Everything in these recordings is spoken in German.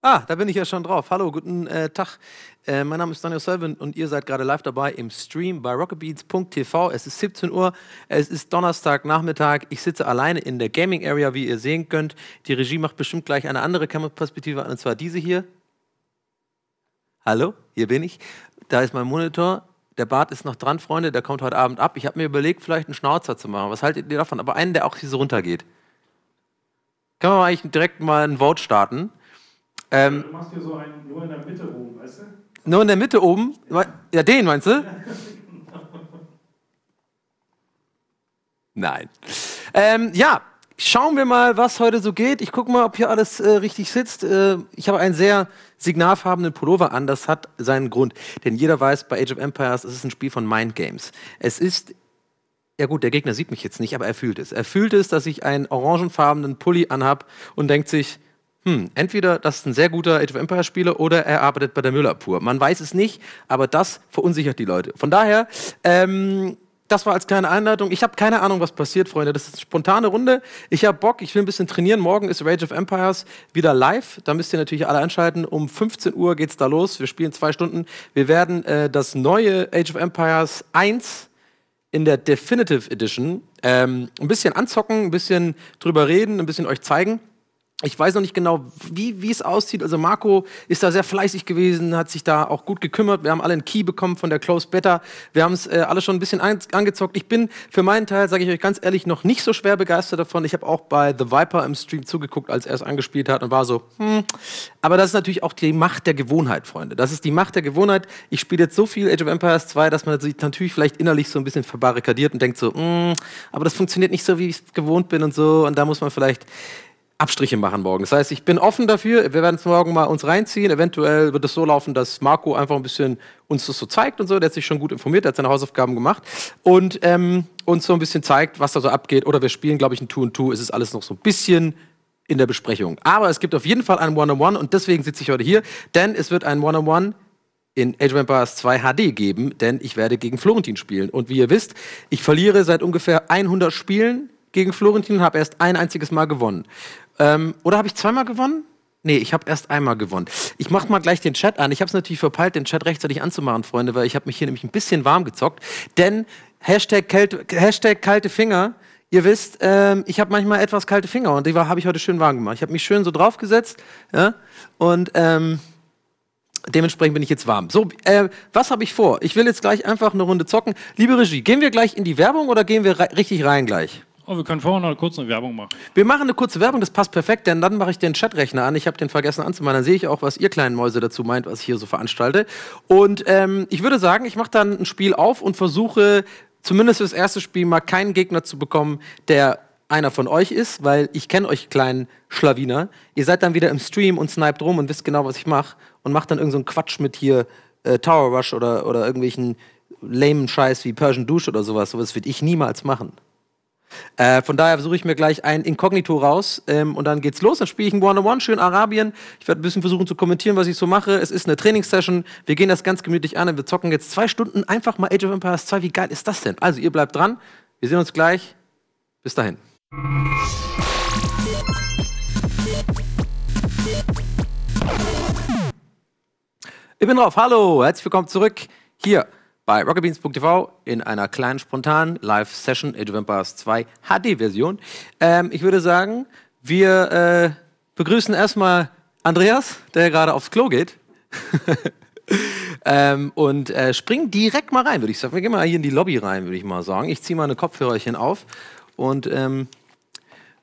Ah, da bin ich ja schon drauf. Hallo, guten äh, Tag. Äh, mein Name ist Daniel Sullivan und ihr seid gerade live dabei im Stream bei rocketbeats.tv. Es ist 17 Uhr, es ist Donnerstagnachmittag. Ich sitze alleine in der Gaming Area, wie ihr sehen könnt. Die Regie macht bestimmt gleich eine andere Kameraperspektive an, und zwar diese hier. Hallo, hier bin ich. Da ist mein Monitor. Der Bart ist noch dran, Freunde, der kommt heute Abend ab. Ich habe mir überlegt, vielleicht einen Schnauzer zu machen. Was haltet ihr davon? Aber einen, der auch hier so runtergeht. Kann man eigentlich direkt mal ein Vote starten? Ähm, du machst hier so einen nur in der Mitte oben, weißt du? Nur in der Mitte oben? Ja, den meinst du? Nein. Ähm, ja, schauen wir mal, was heute so geht. Ich gucke mal, ob hier alles äh, richtig sitzt. Äh, ich habe einen sehr signalfarbenen Pullover an. Das hat seinen Grund. Denn jeder weiß, bei Age of Empires ist es ein Spiel von Mind Games. Es ist ja gut, der Gegner sieht mich jetzt nicht, aber er fühlt es. Er fühlt es, dass ich einen orangenfarbenen Pulli anhab und denkt sich, hm, entweder das ist ein sehr guter Age of Empires Spieler oder er arbeitet bei der Müllabfuhr. Man weiß es nicht, aber das verunsichert die Leute. Von daher, ähm, das war als kleine Einleitung. Ich habe keine Ahnung, was passiert, Freunde. Das ist eine spontane Runde. Ich habe Bock, ich will ein bisschen trainieren. Morgen ist Rage of Empires wieder live. Da müsst ihr natürlich alle einschalten. Um 15 Uhr geht's da los. Wir spielen zwei Stunden. Wir werden äh, das neue Age of Empires 1 in der Definitive Edition ähm, ein bisschen anzocken, ein bisschen drüber reden, ein bisschen euch zeigen. Ich weiß noch nicht genau, wie, es aussieht. Also Marco ist da sehr fleißig gewesen, hat sich da auch gut gekümmert. Wir haben alle einen Key bekommen von der Close Beta. Wir haben es äh, alle schon ein bisschen angezockt. Ich bin für meinen Teil, sage ich euch ganz ehrlich, noch nicht so schwer begeistert davon. Ich habe auch bei The Viper im Stream zugeguckt, als er es angespielt hat und war so, hm. Aber das ist natürlich auch die Macht der Gewohnheit, Freunde. Das ist die Macht der Gewohnheit. Ich spiele jetzt so viel Age of Empires 2, dass man sich natürlich vielleicht innerlich so ein bisschen verbarrikadiert und denkt so, hm, aber das funktioniert nicht so, wie ich es gewohnt bin und so. Und da muss man vielleicht Abstriche machen morgen. Das heißt, ich bin offen dafür. Wir werden es morgen mal uns reinziehen. Eventuell wird es so laufen, dass Marco einfach ein bisschen uns das so zeigt und so. Der hat sich schon gut informiert, der hat seine Hausaufgaben gemacht und ähm, uns so ein bisschen zeigt, was da so abgeht. Oder wir spielen, glaube ich, ein Two and Two. Es ist alles noch so ein bisschen in der Besprechung. Aber es gibt auf jeden Fall ein One-on-One und deswegen sitze ich heute hier, denn es wird ein One-on-One in Age of Empires 2 HD geben, denn ich werde gegen Florentin spielen. Und wie ihr wisst, ich verliere seit ungefähr 100 Spielen gegen Florentin und habe erst ein einziges Mal gewonnen. Ähm, oder habe ich zweimal gewonnen? Nee, ich habe erst einmal gewonnen. Ich mache mal gleich den Chat an. Ich habe es natürlich verpeilt, den Chat rechtzeitig anzumachen, Freunde, weil ich habe mich hier nämlich ein bisschen warm gezockt. Denn Hashtag, Kälte, Hashtag kalte Finger. Ihr wisst, ähm, ich habe manchmal etwas kalte Finger und die habe ich heute schön warm gemacht. Ich habe mich schön so draufgesetzt ja, und ähm, dementsprechend bin ich jetzt warm. So, äh, was habe ich vor? Ich will jetzt gleich einfach eine Runde zocken. Liebe Regie, gehen wir gleich in die Werbung oder gehen wir richtig rein gleich? Oh, wir können vorher noch kurz eine Werbung machen. Wir machen eine kurze Werbung, das passt perfekt, denn dann mache ich den Chatrechner an. Ich habe den vergessen anzumachen. Dann sehe ich auch, was ihr kleinen Mäuse dazu meint, was ich hier so veranstalte. Und ähm, ich würde sagen, ich mache dann ein Spiel auf und versuche zumindest für das erste Spiel mal keinen Gegner zu bekommen, der einer von euch ist, weil ich kenne euch kleinen Schlawiner. Ihr seid dann wieder im Stream und sniped rum und wisst genau, was ich mache und macht dann irgendeinen so Quatsch mit hier äh, Tower Rush oder, oder irgendwelchen lamen Scheiß wie Persian Douche oder sowas. Sowas würde ich niemals machen. Äh, von daher suche ich mir gleich ein Inkognito raus ähm, und dann geht's los. Dann spiele ich ein One-on-One, schön Arabien. Ich werde ein bisschen versuchen zu kommentieren, was ich so mache. Es ist eine Trainingssession. Wir gehen das ganz gemütlich an und wir zocken jetzt zwei Stunden einfach mal Age of Empires 2. Wie geil ist das denn? Also, ihr bleibt dran. Wir sehen uns gleich. Bis dahin. Ich bin drauf. Hallo, herzlich willkommen zurück hier bei rockerbeans.tv in einer kleinen spontanen Live-Session Age of Empires 2 HD-Version. Ähm, ich würde sagen, wir äh, begrüßen erstmal Andreas, der gerade aufs Klo geht. ähm, und äh, springen direkt mal rein, würde ich sagen. Wir gehen mal hier in die Lobby rein, würde ich mal sagen. Ich ziehe mal eine Kopfhörerchen auf und ähm,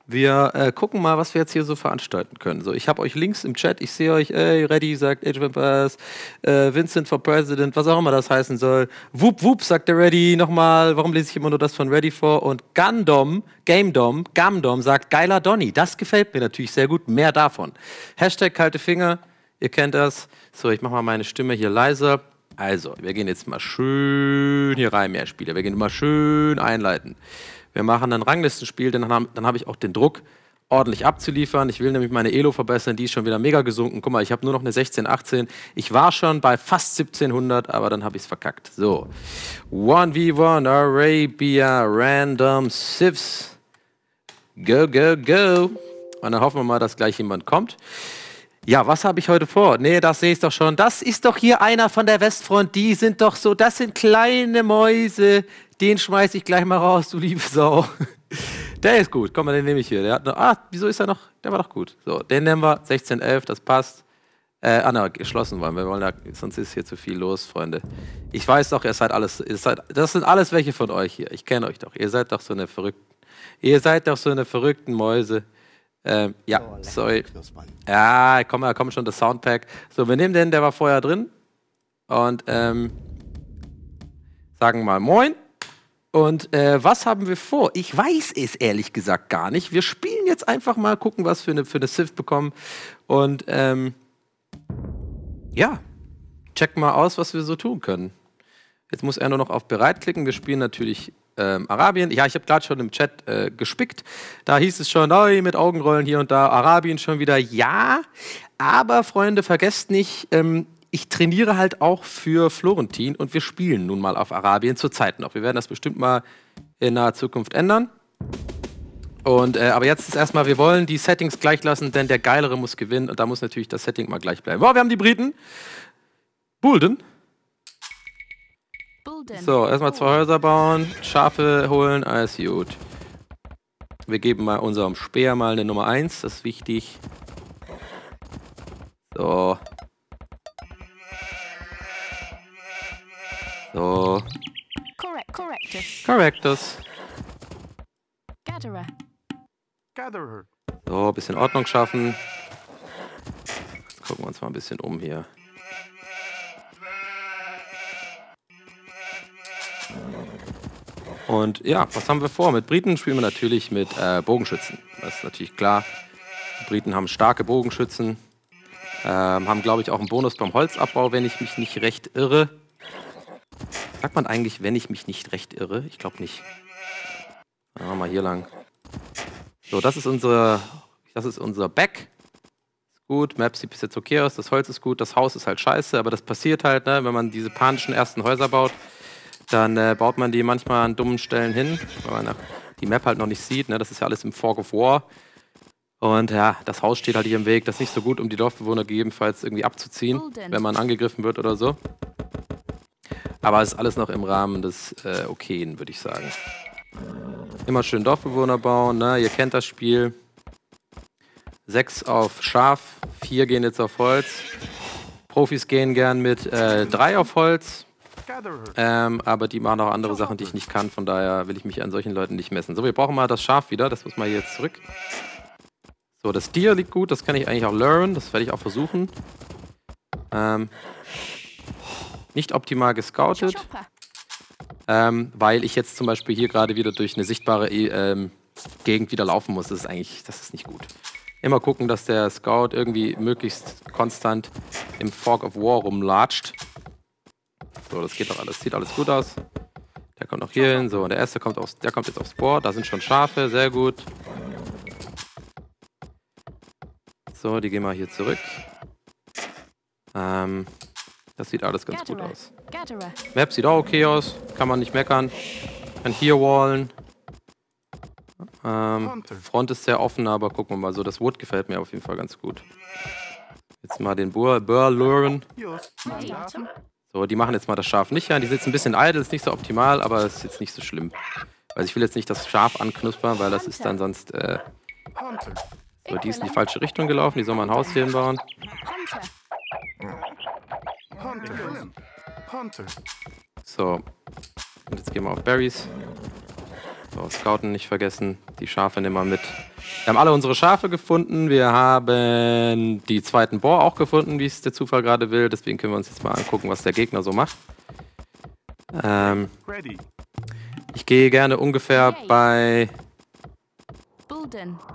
wir äh, gucken mal, was wir jetzt hier so veranstalten können. So, ich habe euch Links im Chat. Ich sehe euch, ey, ready, sagt Age of Empires, äh, Vincent for President, was auch immer das heißen soll. Whoop, whoop, sagt der Ready nochmal. Warum lese ich immer nur das von Ready vor? Und Gundom, Gamedom, Gamdom sagt, geiler Donny. Das gefällt mir natürlich sehr gut. Mehr davon. Hashtag kalte Finger. Ihr kennt das. So, ich mache mal meine Stimme hier leiser. Also, wir gehen jetzt mal schön hier rein, mehr Spieler. Wir gehen mal schön einleiten. Wir machen ein Ranglistenspiel, denn dann habe hab ich auch den Druck, ordentlich abzuliefern. Ich will nämlich meine Elo verbessern, die ist schon wieder mega gesunken. Guck mal, ich habe nur noch eine 16, 18. Ich war schon bei fast 1700, aber dann habe ich es verkackt. So, 1v1 Arabia Random Sieves. Go, go, go. Und dann hoffen wir mal, dass gleich jemand kommt. Ja, was habe ich heute vor? Nee, das sehe ich doch schon. Das ist doch hier einer von der Westfront. Die sind doch so, das sind kleine Mäuse. Den schmeiße ich gleich mal raus, du liebe Sau. Der ist gut. Komm mal, den nehme ich hier. Der hat noch, ah, wieso ist er noch? Der war doch gut. So, den nehmen wir. 1611, das passt. Äh, ah, na, geschlossen wollen wir. wollen da, sonst ist hier zu viel los, Freunde. Ich weiß doch, ihr seid alles, ihr seid, das sind alles welche von euch hier. Ich kenne euch doch. Ihr seid doch so eine verrückten, ihr seid doch so eine verrückten Mäuse. Ähm, ja, oh, sorry. Ja, komm, da kommt schon das Soundpack. So, wir nehmen den, der war vorher drin. Und ähm, sagen mal Moin. Und äh, was haben wir vor? Ich weiß es ehrlich gesagt gar nicht. Wir spielen jetzt einfach mal, gucken, was für eine, für eine Sith bekommen. Und ähm, ja, checken mal aus, was wir so tun können. Jetzt muss er nur noch auf Bereit klicken. Wir spielen natürlich ähm, Arabien. Ja, ich habe gerade schon im Chat äh, gespickt. Da hieß es schon, oh, mit Augenrollen hier und da. Arabien schon wieder. Ja, aber Freunde, vergesst nicht, ähm, ich trainiere halt auch für Florentin und wir spielen nun mal auf Arabien zurzeit noch. Wir werden das bestimmt mal in naher Zukunft ändern. Und, äh, aber jetzt ist erstmal, wir wollen die Settings gleich lassen, denn der Geilere muss gewinnen und da muss natürlich das Setting mal gleich bleiben. Wow, wir haben die Briten. Bulden. So, erstmal zwei Häuser bauen, Schafe holen, alles gut. Wir geben mal unserem Speer mal eine Nummer 1, das ist wichtig. So, So. Correct, correctus. Correctus. Gatherer. Gatherer. So, ein bisschen Ordnung schaffen. Jetzt gucken wir uns mal ein bisschen um hier. Und ja, was haben wir vor? Mit Briten spielen wir natürlich mit äh, Bogenschützen. Das ist natürlich klar. Die Briten haben starke Bogenschützen. Ähm, haben, glaube ich, auch einen Bonus beim Holzabbau, wenn ich mich nicht recht irre. Sagt man eigentlich, wenn ich mich nicht recht irre? Ich glaube nicht. Dann machen wir hier lang. So, das ist unsere, das ist unser Back. Ist gut, Map sieht bis jetzt okay aus, das Holz ist gut, das Haus ist halt scheiße, aber das passiert halt, ne, wenn man diese panischen ersten Häuser baut, dann äh, baut man die manchmal an dummen Stellen hin, weil man die Map halt noch nicht sieht. Ne, das ist ja alles im Fork of War. Und ja, das Haus steht halt hier im Weg. Das ist nicht so gut, um die Dorfbewohner gegebenenfalls irgendwie abzuziehen, wenn man angegriffen wird oder so. Aber es ist alles noch im Rahmen des äh, Okayen, würde ich sagen. Immer schön Dorfbewohner bauen, ne? Ihr kennt das Spiel. Sechs auf Schaf, vier gehen jetzt auf Holz. Profis gehen gern mit äh, drei auf Holz. Ähm, aber die machen auch andere Sachen, die ich nicht kann. Von daher will ich mich an solchen Leuten nicht messen. So, wir brauchen mal das Schaf wieder. Das muss mal jetzt zurück. So, das Tier liegt gut. Das kann ich eigentlich auch lernen. Das werde ich auch versuchen. Ähm, nicht optimal gescoutet, ähm, weil ich jetzt zum Beispiel hier gerade wieder durch eine sichtbare e ähm, Gegend wieder laufen muss. Das ist eigentlich, das ist nicht gut. Immer gucken, dass der Scout irgendwie möglichst konstant im Fork of War rumlatscht. So, das geht doch alles, sieht alles gut aus. Der kommt auch hier hin. So, und der erste kommt, aufs, der kommt jetzt aufs Board. Da sind schon Schafe, sehr gut. So, die gehen wir hier zurück. Ähm, das sieht alles ganz gut aus. Map sieht auch okay aus. Kann man nicht meckern. Kann hier wallen. Ähm, Front ist sehr offen, aber gucken wir mal so. Das Wood gefällt mir auf jeden Fall ganz gut. Jetzt mal den Burr, Burr luren. So, die machen jetzt mal das Schaf nicht an. Die sitzen ein bisschen idle, ist nicht so optimal, aber ist jetzt nicht so schlimm. Weil ich will jetzt nicht das Schaf anknuspern, weil das ist dann sonst. Äh so, die ist in die falsche Richtung gelaufen. Die soll mal ein Haus hier hinbauen. So. Und jetzt gehen wir auf Berries. So, Scouten nicht vergessen. Die Schafe nehmen wir mit. Wir haben alle unsere Schafe gefunden. Wir haben die zweiten Bohr auch gefunden, wie es der Zufall gerade will. Deswegen können wir uns jetzt mal angucken, was der Gegner so macht. Ähm, ich gehe gerne ungefähr bei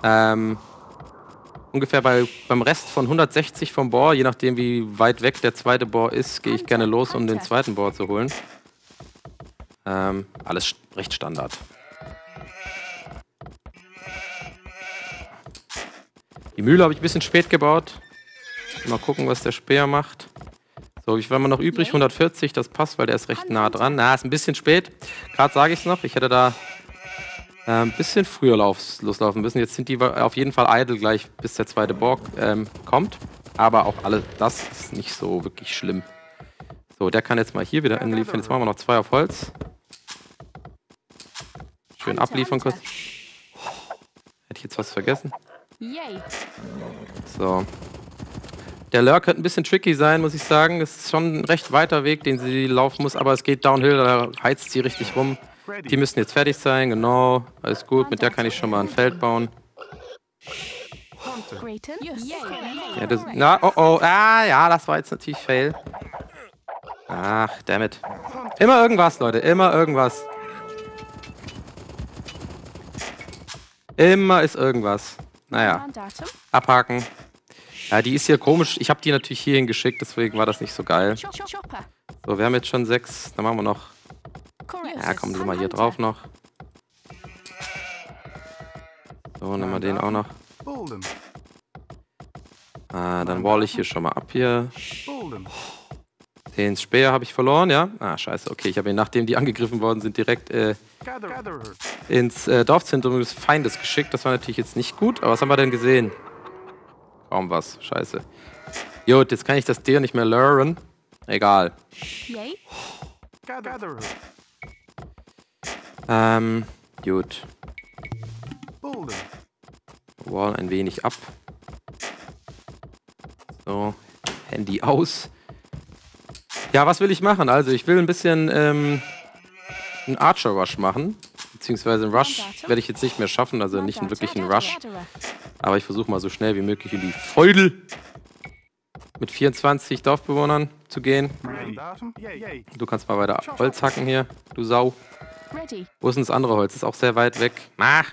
ähm, ungefähr bei, beim Rest von 160 vom Bohr, je nachdem wie weit weg der zweite Bohr ist, gehe ich gerne los, um den zweiten Bohr zu holen. Ähm, alles recht Standard. Die Mühle habe ich ein bisschen spät gebaut. Mal gucken, was der Speer macht. So, viel haben wir noch übrig? 140, das passt, weil der ist recht nah dran. Na, ist ein bisschen spät. Gerade sage ich es noch. Ich hätte da ein ähm, bisschen früher loslaufen müssen. Jetzt sind die auf jeden Fall idle gleich, bis der zweite Borg ähm, kommt. Aber auch alles, das ist nicht so wirklich schlimm. So, der kann jetzt mal hier wieder anliefern. Jetzt machen wir noch zwei auf Holz. Schön abliefern kurz. Hätte ich jetzt was vergessen? So. Der Lurk könnte ein bisschen tricky sein, muss ich sagen. Es ist schon ein recht weiter Weg, den sie laufen muss, aber es geht downhill, da heizt sie richtig rum. Die müssen jetzt fertig sein, genau. Alles gut, mit der kann ich schon mal ein Feld bauen. Ja, das, na, oh oh, ah, ja, das war jetzt natürlich Fail. Ach, dammit. Immer irgendwas, Leute, immer irgendwas. Immer ist irgendwas. Naja, abhaken. Ja, die ist hier komisch. Ich habe die natürlich hierhin geschickt, deswegen war das nicht so geil. So, wir haben jetzt schon sechs. Dann machen wir noch. Ja, kommen Sie mal hier drauf noch. So, nehmen wir den auch noch. Ah, dann wall ich hier schon mal ab hier. Den Speer habe ich verloren, ja? Ah, scheiße, okay. Ich habe ihn, nachdem die angegriffen worden sind, direkt äh, ins äh, Dorfzentrum des Feindes geschickt. Das war natürlich jetzt nicht gut. Aber was haben wir denn gesehen? Kaum was. Scheiße. Gut, jetzt kann ich das dir nicht mehr luren. Egal. Yay. Ähm, gut. Wall ein wenig ab. So, Handy aus. Ja, was will ich machen? Also, ich will ein bisschen ähm, einen Archer Rush machen. Beziehungsweise einen Rush werde ich jetzt nicht mehr schaffen, also nicht einen wirklichen Rush. Aber ich versuche mal so schnell wie möglich in die Feudel mit 24 Dorfbewohnern zu gehen. Du kannst mal weiter Holz hacken hier, du Sau. Ready. Wo ist denn das andere Holz? Ist auch sehr weit weg. Mach!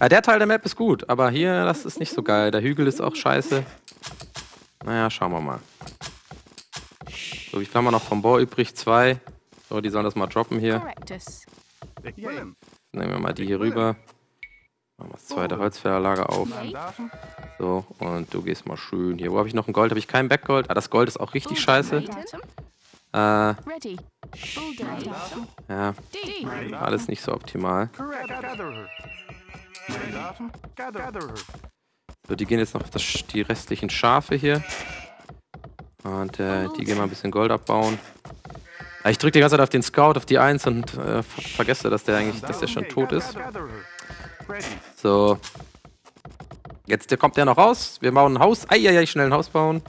Ja, der Teil der Map ist gut, aber hier, das ist nicht so geil. Der Hügel ist auch scheiße. Naja, schauen wir mal. So, wie viel haben wir noch vom Bohr übrig? Zwei. So, die sollen das mal droppen hier. Nehmen wir mal die hier rüber. Machen wir das zweite Holzfällerlager auf. So, und du gehst mal schön hier. Wo habe ich noch ein Gold? Habe ich kein Backgold? Ah, das Gold ist auch richtig scheiße. Äh, ja, alles nicht so optimal. So, die gehen jetzt noch auf das, die restlichen Schafe hier. Und äh, die gehen mal ein bisschen Gold abbauen. Ah, Ich drücke die ganze Zeit auf den Scout, auf die 1 und äh, ver- vergesse, dass der eigentlich, dass der schon tot ist. So. Jetzt der kommt der noch raus. Wir bauen ein Haus. Eieiei, schnell ein Haus bauen.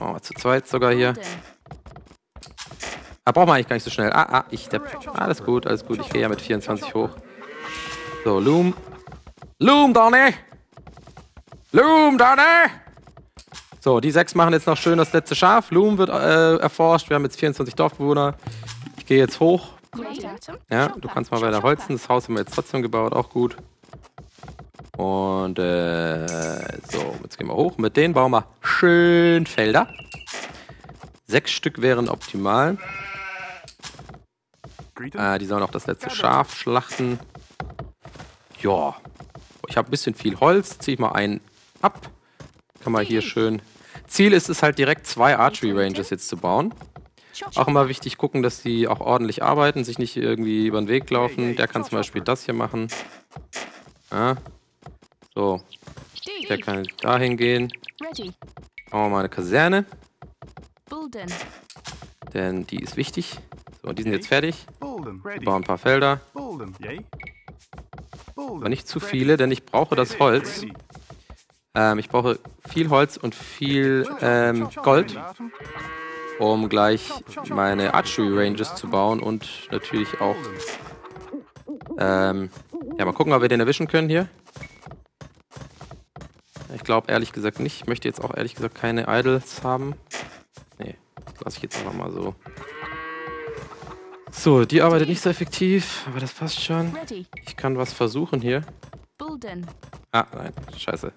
Oh, zu zweit sogar hier. Ah, braucht man eigentlich gar nicht so schnell. Ah, ah, ich depp. Alles gut, alles gut. Ich gehe ja mit 24 hoch. So, Loom. Loom, Donny! Loom, Donny! So, die sechs machen jetzt noch schön das letzte Schaf. Loom wird äh, erforscht. Wir haben jetzt 24 Dorfbewohner. Ich gehe jetzt hoch. Ja, du kannst mal weiter holzen. Das Haus haben wir jetzt trotzdem gebaut, auch gut. Und äh, so, jetzt gehen wir hoch. Mit denen bauen wir schön Felder. Sechs Stück wären optimal. Äh, die sollen auch das letzte Schaf schlachten. Ja. Ich habe ein bisschen viel Holz. Ziehe ich mal einen ab. Kann man hier schön. Ziel ist es halt direkt zwei Archery Ranges jetzt zu bauen. Auch immer wichtig gucken, dass die auch ordentlich arbeiten, sich nicht irgendwie über den Weg laufen. Der kann zum Beispiel das hier machen. Ja. So, der kann dahin gehen. Bauen wir mal eine Kaserne, Bulden. denn die ist wichtig. So, die sind jetzt fertig. Ready. Bauen ein paar Felder. Aber nicht zu viele, denn ich brauche das Holz. Ähm, ich brauche viel Holz und viel ähm, Gold, um gleich meine Archery Ranges zu bauen und natürlich auch. Ähm, ja, mal gucken, ob wir den erwischen können hier. Ich glaube ehrlich gesagt nicht. Ich möchte jetzt auch ehrlich gesagt keine Idols haben. Lasse ich jetzt einfach mal so. So, die arbeitet nicht so effektiv, aber das passt schon. Ich kann was versuchen hier. Ah, nein, scheiße.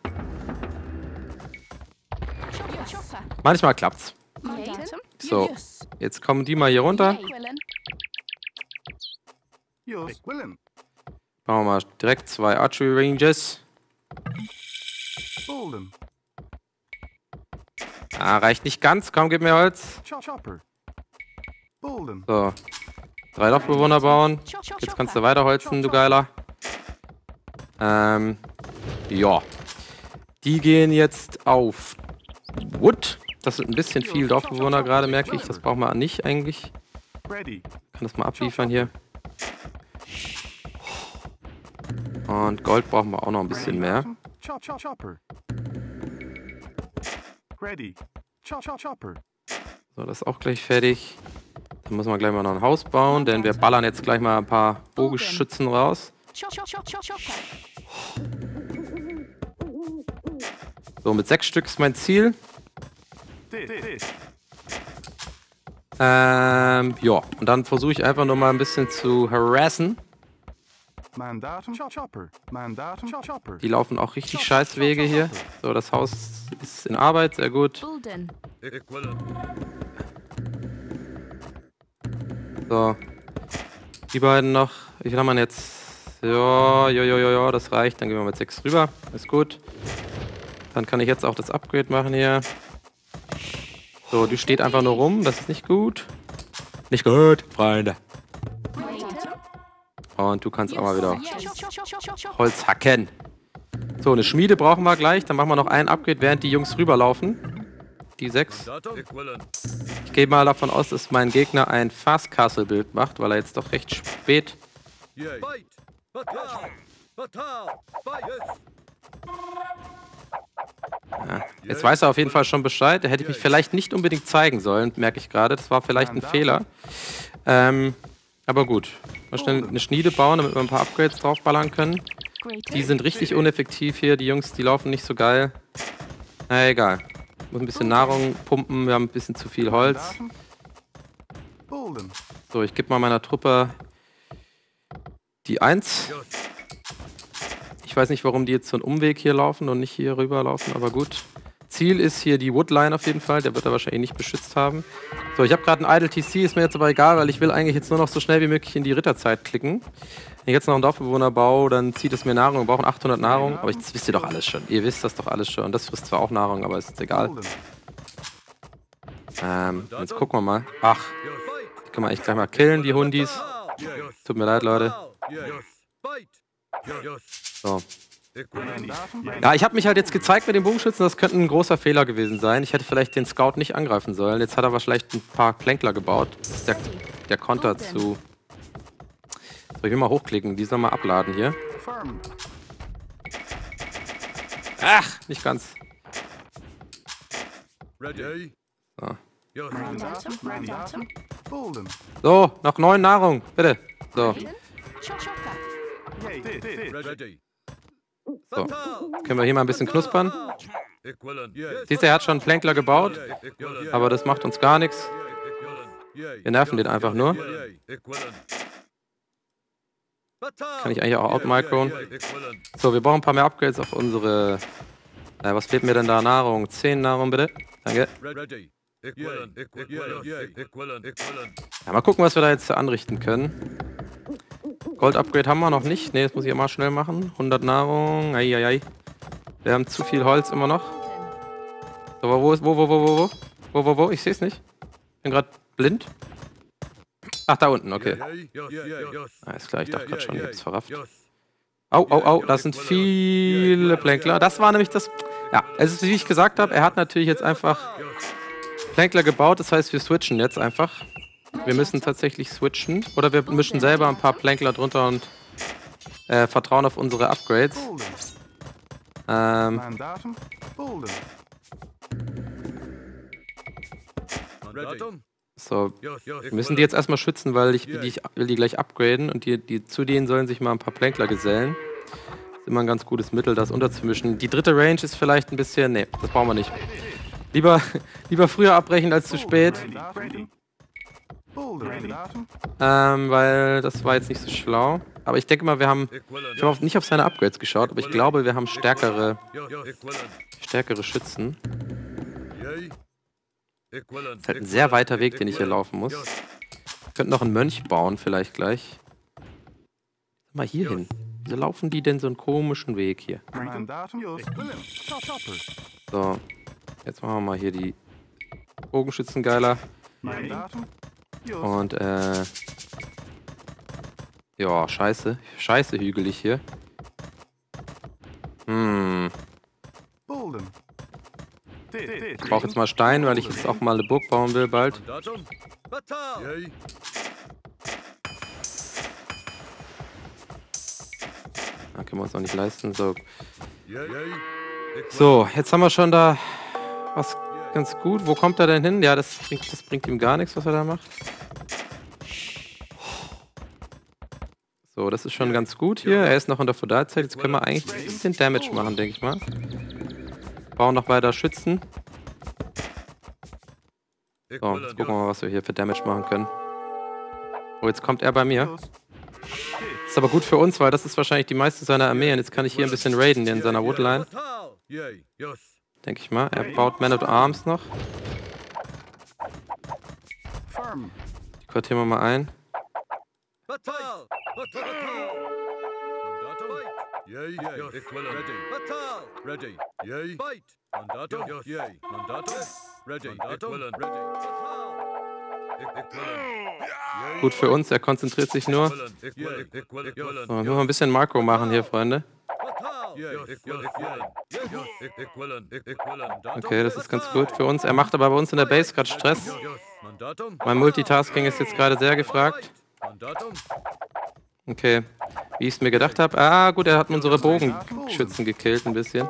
Manchmal klappt's. So. Jetzt kommen die mal hier runter. Machen wir mal direkt zwei Archery Ranges. Ah, reicht nicht ganz. Komm, gib mir Holz. So. Drei Dorfbewohner bauen. Jetzt kannst du weiter holzen, du Geiler. Ähm, ja. Die gehen jetzt auf Wood. Das sind ein bisschen viel Dorfbewohner gerade, merke ich. Das brauchen wir nicht eigentlich. Kann das mal abliefern hier. Und Gold brauchen wir auch noch ein bisschen mehr. Ready. Chop, chop, chopper. So, das ist auch gleich fertig. Dann müssen wir gleich mal noch ein Haus bauen, denn wir ballern jetzt gleich mal ein paar Bogenschützen raus. So, mit sechs Stück ist mein Ziel. Ähm, ja. Und dann versuche ich einfach nur mal ein bisschen zu harassen. Mandatum. Chop, chopper. Mandatum. Chop, chopper. Die laufen auch richtig scheiß Wege hier. So, das Haus ist in Arbeit, sehr gut. So. Die beiden noch. Wie viel haben wir jetzt? Ja, ja, ja, ja, ja, das reicht. Dann gehen wir mit 6 rüber. Ist gut. Dann kann ich jetzt auch das Upgrade machen hier. So, die steht einfach nur rum. Das ist nicht gut. Nicht gut, Freunde. Und du kannst auch mal wieder. Holz hacken. So, eine Schmiede brauchen wir gleich. Dann machen wir noch ein Upgrade, während die Jungs rüberlaufen. Die sechs. Ich gehe mal davon aus, dass mein Gegner ein Fast Castle Bild macht, weil er jetzt doch recht spät. Ja, jetzt weiß er auf jeden Fall schon Bescheid. Da hätte ich mich vielleicht nicht unbedingt zeigen sollen, merke ich gerade. Das war vielleicht ein Fehler. Ähm, aber gut. Mal schnell eine Schmiede bauen, damit wir ein paar Upgrades draufballern können. Die sind richtig uneffektiv hier. Die Jungs, die laufen nicht so geil. Na egal. Muss ein bisschen Nahrung pumpen. Wir haben ein bisschen zu viel Holz. So, ich gebe mal meiner Truppe die 1. Ich weiß nicht, warum die jetzt so einen Umweg hier laufen und nicht hier rüber laufen, aber gut. Ziel ist hier die Woodline auf jeden Fall. Der wird er wahrscheinlich nicht beschützt haben. So, ich habe gerade einen Idle TC, ist mir jetzt aber egal, weil ich will eigentlich jetzt nur noch so schnell wie möglich in die Ritterzeit klicken. Wenn ich jetzt noch einen Dorfbewohner baue, dann zieht es mir Nahrung. Wir brauchen 800 Nahrung, aber das wisst ihr doch alles schon. Ihr wisst das doch alles schon. Das frisst zwar auch Nahrung, aber ist egal. Bolden. Ähm, jetzt gucken wir mal. Ach, die können wir echt gleich mal killen, die Hundis. Tut mir leid, Leute. So. Ja, ich habe mich halt jetzt gezeigt mit dem Bogenschützen, das könnte ein großer Fehler gewesen sein. Ich hätte vielleicht den Scout nicht angreifen sollen. Jetzt hat er aber vielleicht ein paar Plänkler gebaut. Das ist der, der Konter zu. So, ich will mal hochklicken, die soll mal abladen hier. Ach, nicht ganz. So noch neun Nahrung, bitte. So, Chop, chopper. Yay. This, this. Ready? So. Können wir hier mal ein bisschen knuspern? Siehst du, er hat schon einen Plänkler gebaut, aber das macht uns gar nichts. Wir nerven den einfach nur. Kann ich eigentlich auch outmicron. So, wir brauchen ein paar mehr Upgrades auf unsere. Äh, was fehlt mir denn da? Nahrung. 10 Nahrung, bitte. Danke. Ja, mal gucken, was wir da jetzt anrichten können. Gold-Upgrade haben wir noch nicht. Ne, das muss ich mal schnell machen. 100 Nahrung. Eieiei. Wir haben zu viel Holz immer noch. So, wo ist. Wo, wo, wo, wo, wo? Wo, wo, wo? Ich sehe es nicht. Bin gerade blind. Ach, da unten, okay. Alles klar, ich dachte gerade schon, ich hab's verrafft. Au, au, au, das sind viele Plänkler. Das war nämlich das. Ja, es ist, wie ich gesagt habe, er hat natürlich jetzt einfach Plänkler gebaut. Das heißt, wir switchen jetzt einfach. Wir müssen tatsächlich switchen. Oder wir mischen selber ein paar Plänkler drunter und äh, vertrauen auf unsere Upgrades. Ähm, so, wir müssen die jetzt erstmal schützen, weil ich, die, ich will die gleich upgraden und die, die zu denen sollen sich mal ein paar Plänkler gesellen. Ist immer ein ganz gutes Mittel, das unterzumischen. Die dritte Range ist vielleicht ein bisschen. Nee, das brauchen wir nicht. Lieber, lieber früher abbrechen als zu spät. Ähm, weil das war jetzt nicht so schlau. Aber ich denke mal, wir haben. Ich habe nicht auf seine Upgrades geschaut, aber ich glaube, wir haben stärkere, stärkere Schützen. Das ist halt ein sehr weiter Weg, den ich hier laufen muss. Wir könnten noch einen Mönch bauen, vielleicht gleich. Mal hier hin. Wieso laufen die denn so einen komischen Weg hier? So, jetzt machen wir mal hier die Bogenschützen geiler. Mandatum. Und, äh. Ja, scheiße. Scheiße hügelig hier. Hm. Ich brauche jetzt mal Stein, weil ich jetzt auch mal eine Burg bauen will bald. Da können wir uns noch nicht leisten. So. So, jetzt haben wir schon da was ganz gut. Wo kommt er denn hin? Ja, das bringt, das bringt ihm gar nichts, was er da macht. So, das ist schon ganz gut hier. Er ist noch in der Feudalzeit. Jetzt können wir eigentlich ein bisschen Damage machen, denke ich mal. Bauen noch weiter Schützen. So, jetzt gucken wir mal, was wir hier für Damage machen können. Oh, jetzt kommt er bei mir. Ist aber gut für uns, weil das ist wahrscheinlich die meiste seiner Armee. Und jetzt kann ich hier ein bisschen raiden in seiner Woodline. Denke ich mal. Er baut Man at Arms noch. Die quartieren wir mal ein. Gut für uns, er konzentriert sich nur. So, wir ein bisschen Makro machen hier, Freunde. Okay, das ist ganz gut für uns. Er macht aber bei uns in der Base gerade Stress. Mein Multitasking ist jetzt gerade sehr gefragt. Okay, wie ich es mir gedacht habe. Ah, gut, er hat unsere Bogenschützen gekillt ein bisschen.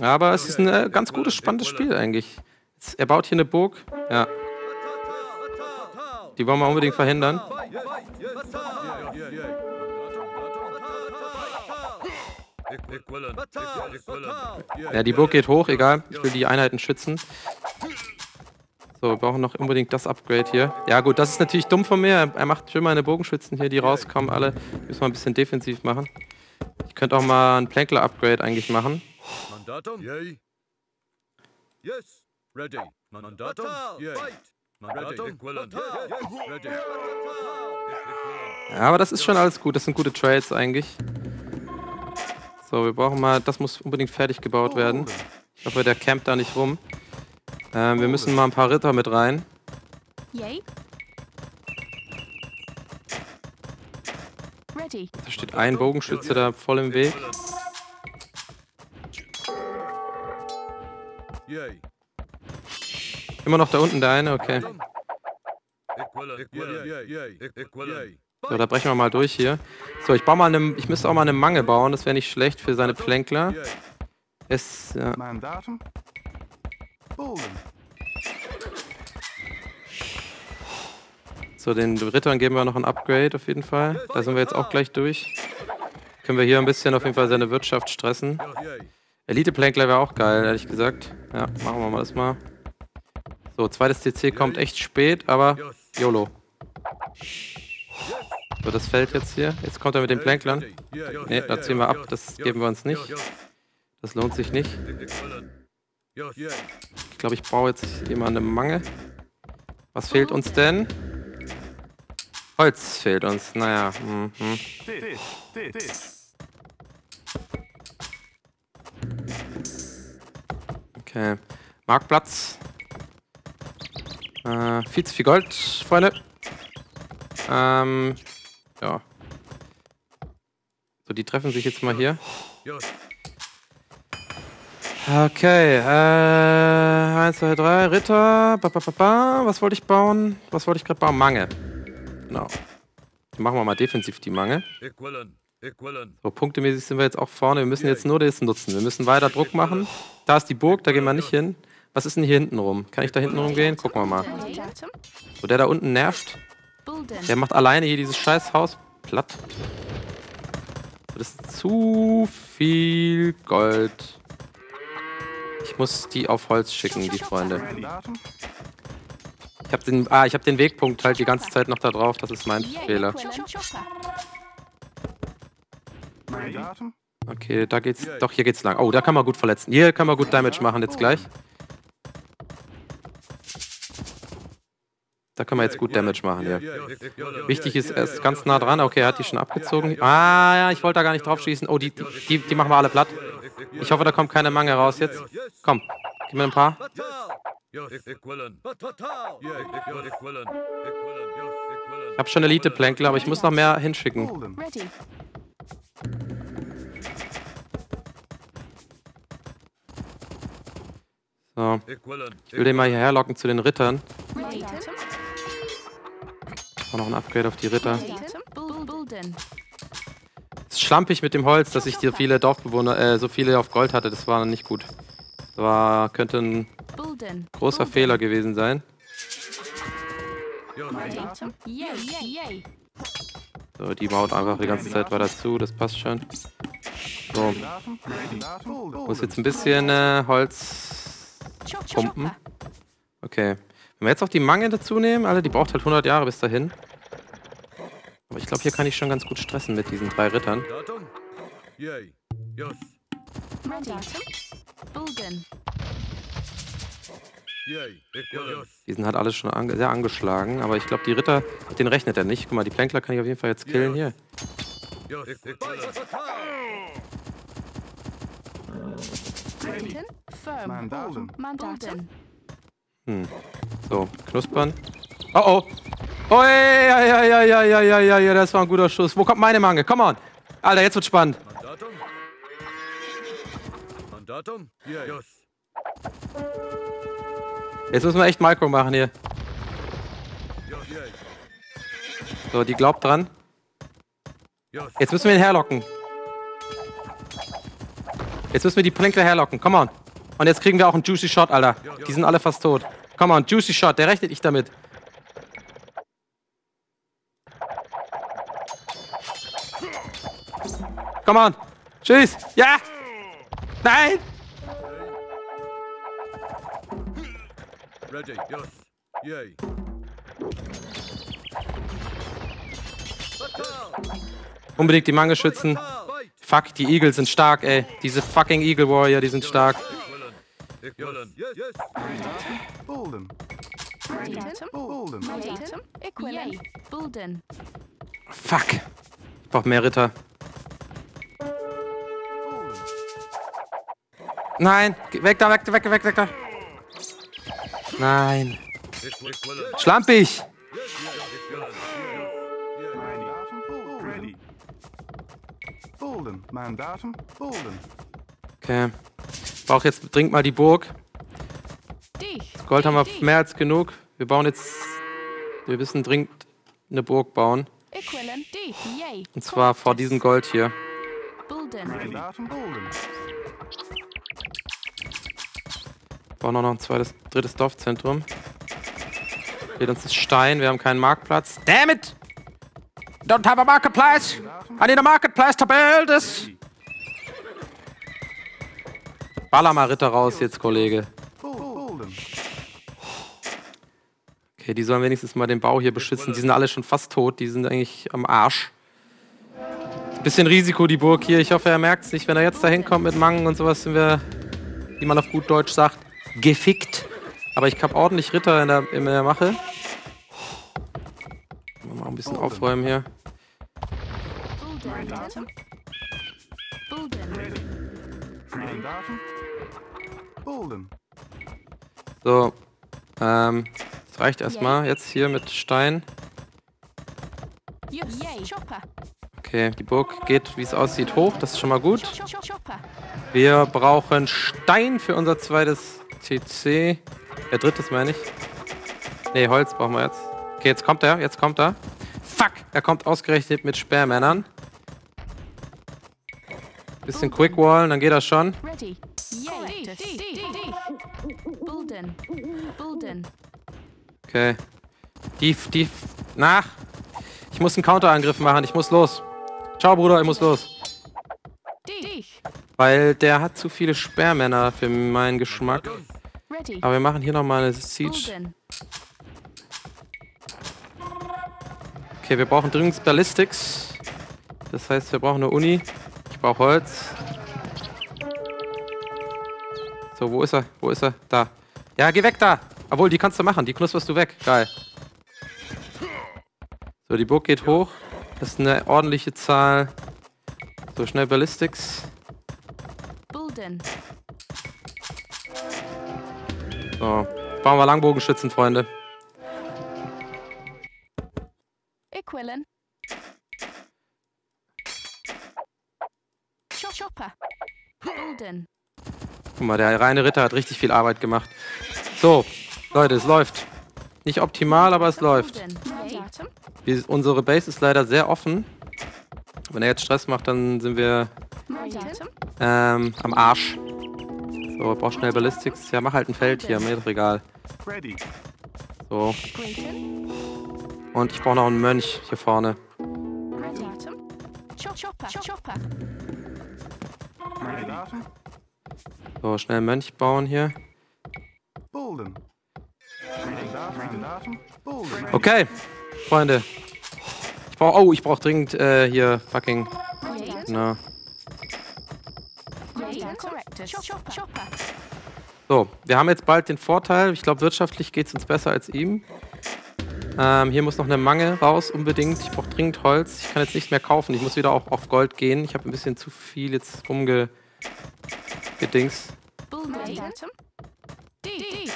Aber es ist ein äh, ganz gutes, spannendes Spiel eigentlich. Er baut hier eine Burg. Ja, die wollen wir unbedingt verhindern. Ja, die Burg geht hoch, egal. Ich will die Einheiten schützen. So, wir brauchen noch unbedingt das Upgrade hier. Ja gut, das ist natürlich dumm von mir. Er macht schön meine Bogenschützen hier, die rauskommen alle. Müssen wir ein bisschen defensiv machen. Ich könnte auch mal ein Plankler-Upgrade eigentlich machen. Mandatum? Yay. Yes. Ready. Mandatum? Yes. Ready. Ja, aber das ist schon alles gut. Das sind gute Trades eigentlich. So, wir brauchen mal... Das muss unbedingt fertig gebaut werden. Ich hoffe, der campt da nicht rum. Ähm, wir müssen mal ein paar Ritter mit rein. Yay. Ready. Da steht ein Bogenschütze da voll im Weg. Yay. Immer noch da unten der eine, okay. So, da brechen wir mal durch hier. So, ich baue mal eine, ich müsste auch mal eine Mange bauen, das wäre nicht schlecht für seine Plänkler. Es, ja. So, den Rittern geben wir noch ein Upgrade auf jeden Fall. Da sind wir jetzt auch gleich durch. Können wir hier ein bisschen auf jeden Fall seine Wirtschaft stressen. Yay. Elite-Plankler wäre auch geil, ehrlich gesagt. Ja, machen wir mal das mal. So, zweites CC kommt echt spät, aber YOLO. So, das fällt jetzt hier. Jetzt kommt er mit den Planklern. Ne, da ziehen wir ab, das geben wir uns nicht. Das lohnt sich nicht. Ich glaube, ich baue jetzt mal eine Mange. Was fehlt uns denn? Holz fehlt uns. Naja, mhm. Tisch. Okay. Marktplatz. Äh, viel zu viel Gold, Freunde. Ähm, ja. So, die treffen sich jetzt mal hier. Okay, äh, 1, 2, 3, Ritter. Ba, ba, ba, ba. Was wollte ich bauen? Was wollte ich gerade bauen? Mange. Genau. Dann machen wir mal defensiv die Mange. So, punktemäßig sind wir jetzt auch vorne. Wir müssen jetzt nur das nutzen. Wir müssen weiter Druck machen. Da ist die Burg, da gehen wir nicht hin. Was ist denn hier hinten rum? Kann ich da hinten rumgehen? Gucken wir mal. So, der da unten nervt. Der macht alleine hier dieses scheiß Haus platt. Das ist zu viel Gold. Ich muss die auf Holz schicken, die Freunde. Ich habe den, ah, ich habe den Wegpunkt halt die ganze Zeit noch da drauf. Das ist mein. Fehler. Okay, da geht's. Doch, hier geht's lang. Oh, da kann man gut verletzen. Hier kann man gut Damage machen jetzt gleich. Da können wir jetzt gut Damage machen hier. Wichtig ist, er ist ganz nah dran. Okay, er hat die schon abgezogen. Ah, ja, ich wollte da gar nicht drauf schießen. Oh, die, die, die machen wir alle platt. Ich hoffe, da kommt keine Mange raus jetzt. Komm, gib mir ein paar. Ich habe schon Elite-Plänkler, aber ich muss noch mehr hinschicken. So. Ich will den mal hierher locken zu den Rittern. Auch noch ein Upgrade auf die Ritter. Es ist schlampig mit dem Holz, dass ich so viele Dorfbewohner, äh, so viele auf Gold hatte. Das war nicht gut. Das war, könnte ein großer. Fehler gewesen sein. So, die baut einfach die ganze Zeit weiter zu. Das passt schon. So, muss jetzt ein bisschen äh, Holz pumpen. Okay. Wenn wir jetzt auch die Mange dazu nehmen, Alter, die braucht halt 100 Jahre bis dahin. Aber ich glaube, hier kann ich schon ganz gut stressen mit diesen drei Rittern. Die sind halt alle schon ange sehr angeschlagen, aber ich glaube, die Ritter, denen rechnet er nicht. Guck mal, die Plänkler kann ich auf jeden Fall jetzt killen hier. Yes. Equivalent. Hm. So, knuspern. Oh oh. Oh, ja, ja, ja, ja, ja, ja, ja, ja, das war ein guter Schuss. Wo kommt meine Mange? Come on. Alter, jetzt wird's spannend. Mandatum? Mandatum? Hier, yes. Jetzt müssen wir echt Micro machen hier. So, die glaubt dran. Jetzt müssen wir ihn herlocken. Jetzt müssen wir die Plänkler herlocken. Come on. Und jetzt kriegen wir auch einen Juicy Shot, Alter. Die sind alle fast tot. Come on, Juicy Shot, der rechnet nicht damit. Come on. Tschüss. Ja. Nein. Ready. Yes. Yay. Unbedingt die Mange schützen. Fuck, die Eagles sind stark, ey. Diese fucking Eagle Warrior, die sind stark. Equivalent. Yes, yes. yes. Bolden. Mandatum. Bolden. Mandatum. Equivalent. Bolden. Fuck. Ich brauch mehr Ritter. Nein, weg da, weg da, weg da, weg, weg da. Nein. Schlampig. Okay. Brauch jetzt dringend mal die Burg. Dich. Gold haben wir mehr als genug. Wir bauen jetzt. Wir müssen dringend eine Burg bauen. Und zwar vor diesem Gold hier. Bauen auch noch ein zweites, drittes Dorfzentrum. Fehlt uns das Stein, wir haben keinen Marktplatz. Damn it! Don't have a marketplace! I need a marketplace to build this! Baller mal Ritter raus jetzt, Kollege. Okay, die sollen wenigstens mal den Bau hier beschützen. Die sind alle schon fast tot, die sind eigentlich am Arsch. Bisschen Risiko, die Burg hier. Ich hoffe, er merkt es nicht. Wenn er jetzt da hinkommt mit Mangen und sowas, sind wir, wie man auf gut Deutsch sagt, gefickt. Aber ich habe ordentlich Ritter in der, in der Mache. Mal ein bisschen aufräumen hier. So, ähm, das reicht erstmal. Jetzt hier mit Stein. Okay, die Burg geht, wie es aussieht, hoch. Das ist schon mal gut. Wir brauchen Stein für unser zweites TC. Äh, drittes meine ich. Ne, Holz brauchen wir jetzt. Okay, jetzt kommt er, jetzt kommt er. Fuck, er kommt ausgerechnet mit Sperrmännern. Bisschen Quickwallen, dann geht das schon. Okay. Die, die, nach. Ich muss einen Counterangriff machen, ich muss los. Ciao, Bruder, ich muss los. Weil der hat zu viele Sperrmänner für meinen Geschmack. Aber wir machen hier nochmal eine Siege. Okay, wir brauchen dringend Ballistics. Das heißt, wir brauchen eine Uni. Ich brauche Holz. So, wo ist er? Wo ist er? Da. Ja, geh weg da. Obwohl, die kannst du machen. Die knusperst du weg. Geil. So, die Burg geht hoch. Das ist eine ordentliche Zahl. So, schnell Ballistics. Bulden. So, bauen wir Langbogenschützen, Freunde. Equivalent. Chopper. Bulden. Guck mal, der reine Ritter hat richtig viel Arbeit gemacht. So, Leute, es läuft. Nicht optimal, aber es läuft. Wir, unsere Base ist leider sehr offen. Wenn er jetzt Stress macht, dann sind wir Mandatum. ähm, am Arsch. So, braucht schnell Ballistics. Ja, mach halt ein Feld hier, mir ist doch egal. Ready. So, und ich brauche noch einen Mönch hier vorne. So, schnell Mönch bauen hier. Okay, Freunde. Ich brauche, oh, ich brauche dringend äh, hier fucking, na. So, wir haben jetzt bald den Vorteil. Ich glaube, wirtschaftlich geht es uns besser als ihm. Ähm, hier muss noch eine Mange raus, unbedingt. Ich brauche dringend Holz. Ich kann jetzt nicht mehr kaufen. Ich muss wieder auch auf Gold gehen. Ich habe ein bisschen zu viel jetzt rumge... gedings. Bulden. Mandatum. D. D.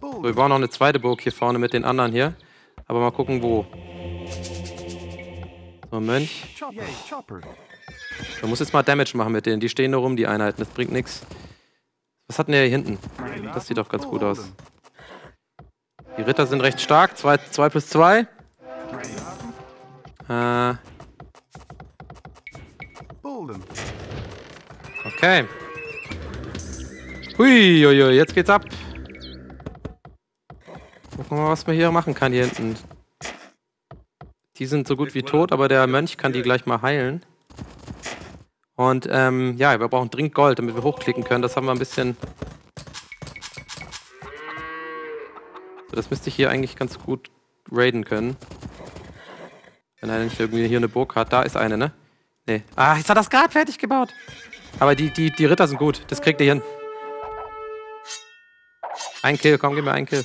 So, wir brauchen noch eine zweite Burg hier vorne mit den anderen hier. Aber mal gucken, wo. So, Mönch. Du musst jetzt mal Damage machen mit denen. Die stehen nur rum, die Einheiten. Das bringt nichts. Was hat denn der hier hinten? Das sieht doch ganz gut aus. Ritter sind recht stark. 2 zwei, plus 2. Äh, okay. Hui, hui, hui, jetzt geht's ab. Gucken wir mal, was man hier machen kann hier hinten. Die sind so gut wie tot, aber der Mönch kann die gleich mal heilen. Und ähm, ja, wir brauchen dringend Gold, damit wir hochklicken können. Das haben wir ein bisschen. So, das müsste ich hier eigentlich ganz gut raiden können. Wenn er nicht irgendwie hier eine Burg hat. Da ist eine, ne? Nee. Ah, jetzt hat er das gerade fertig gebaut. Aber die, die, die Ritter sind gut. Das kriegt ihr hin. Ein Kill, komm, gib mir einen Kill.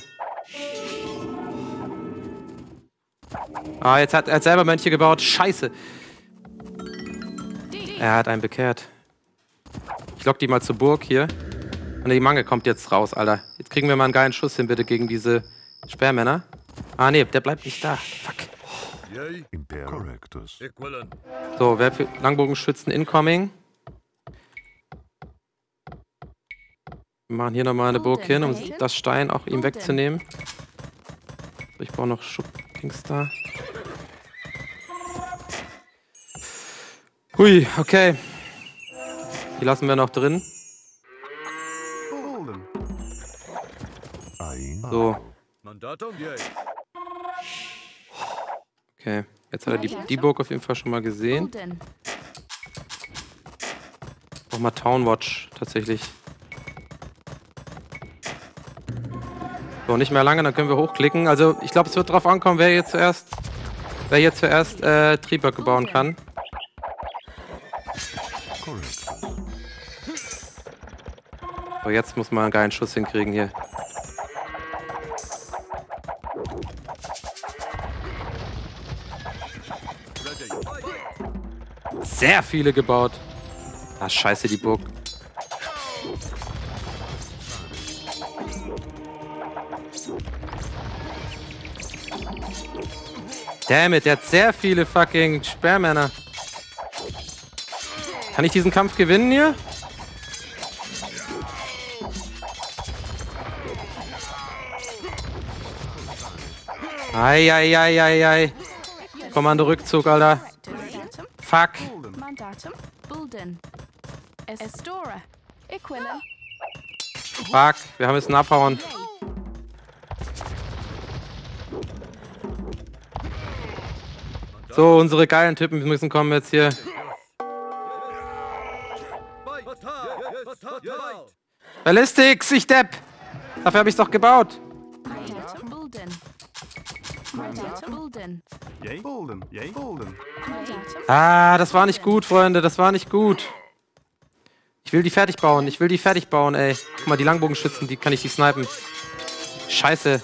Ah, jetzt hat er selber Mönche gebaut. Scheiße. Er hat einen bekehrt. Ich lock die mal zur Burg hier. Und die Mange kommt jetzt raus, Alter. Jetzt kriegen wir mal einen geilen Schuss hin, bitte, gegen diese Sperrmänner. Ah, nee, der bleibt nicht da. Fuck. Correctus. So, wer für Langbogenschützen incoming? Wir machen hier nochmal eine Burg hin, um das Stein auch ihm wegzunehmen. So, ich brauche noch Schub-Dings da. Hui, okay. Die lassen wir noch drin. So, Mandatum. Yay. okay. Jetzt hat er die, die Burg auf jeden Fall schon mal gesehen. Bulden. Auch mal Townwatch tatsächlich. So, nicht mehr lange, dann können wir hochklicken. Also ich glaube, es wird drauf ankommen, wer jetzt zuerst, wer jetzt zuerst äh, Triebwerke bauen kann. So, jetzt muss man einen geilen Schuss hinkriegen hier. Sehr viele gebaut. Ah, scheiße, die Burg. Damn it, der hat sehr viele fucking Sperrmänner. Kann ich diesen Kampf gewinnen hier? Eieieiei. Kommando Rückzug, Alter. Fuck. Bulden. Estora. Equilin. Fuck. Wir haben jetzt einen abhauen. So, unsere geilen Typen müssen kommen jetzt hier. Ballistics, ich Depp. Dafür habe ich doch gebaut. Mandatum. Bulden. Mandatum. Bulden. Yay. Bolden. Yay. Bolden. Mandatum. Ah, das war nicht gut, Freunde. Das war nicht gut. Ich will die fertig bauen. Ich will die fertig bauen, ey. Guck mal, die Langbogenschützen, die kann ich die snipen. Scheiße.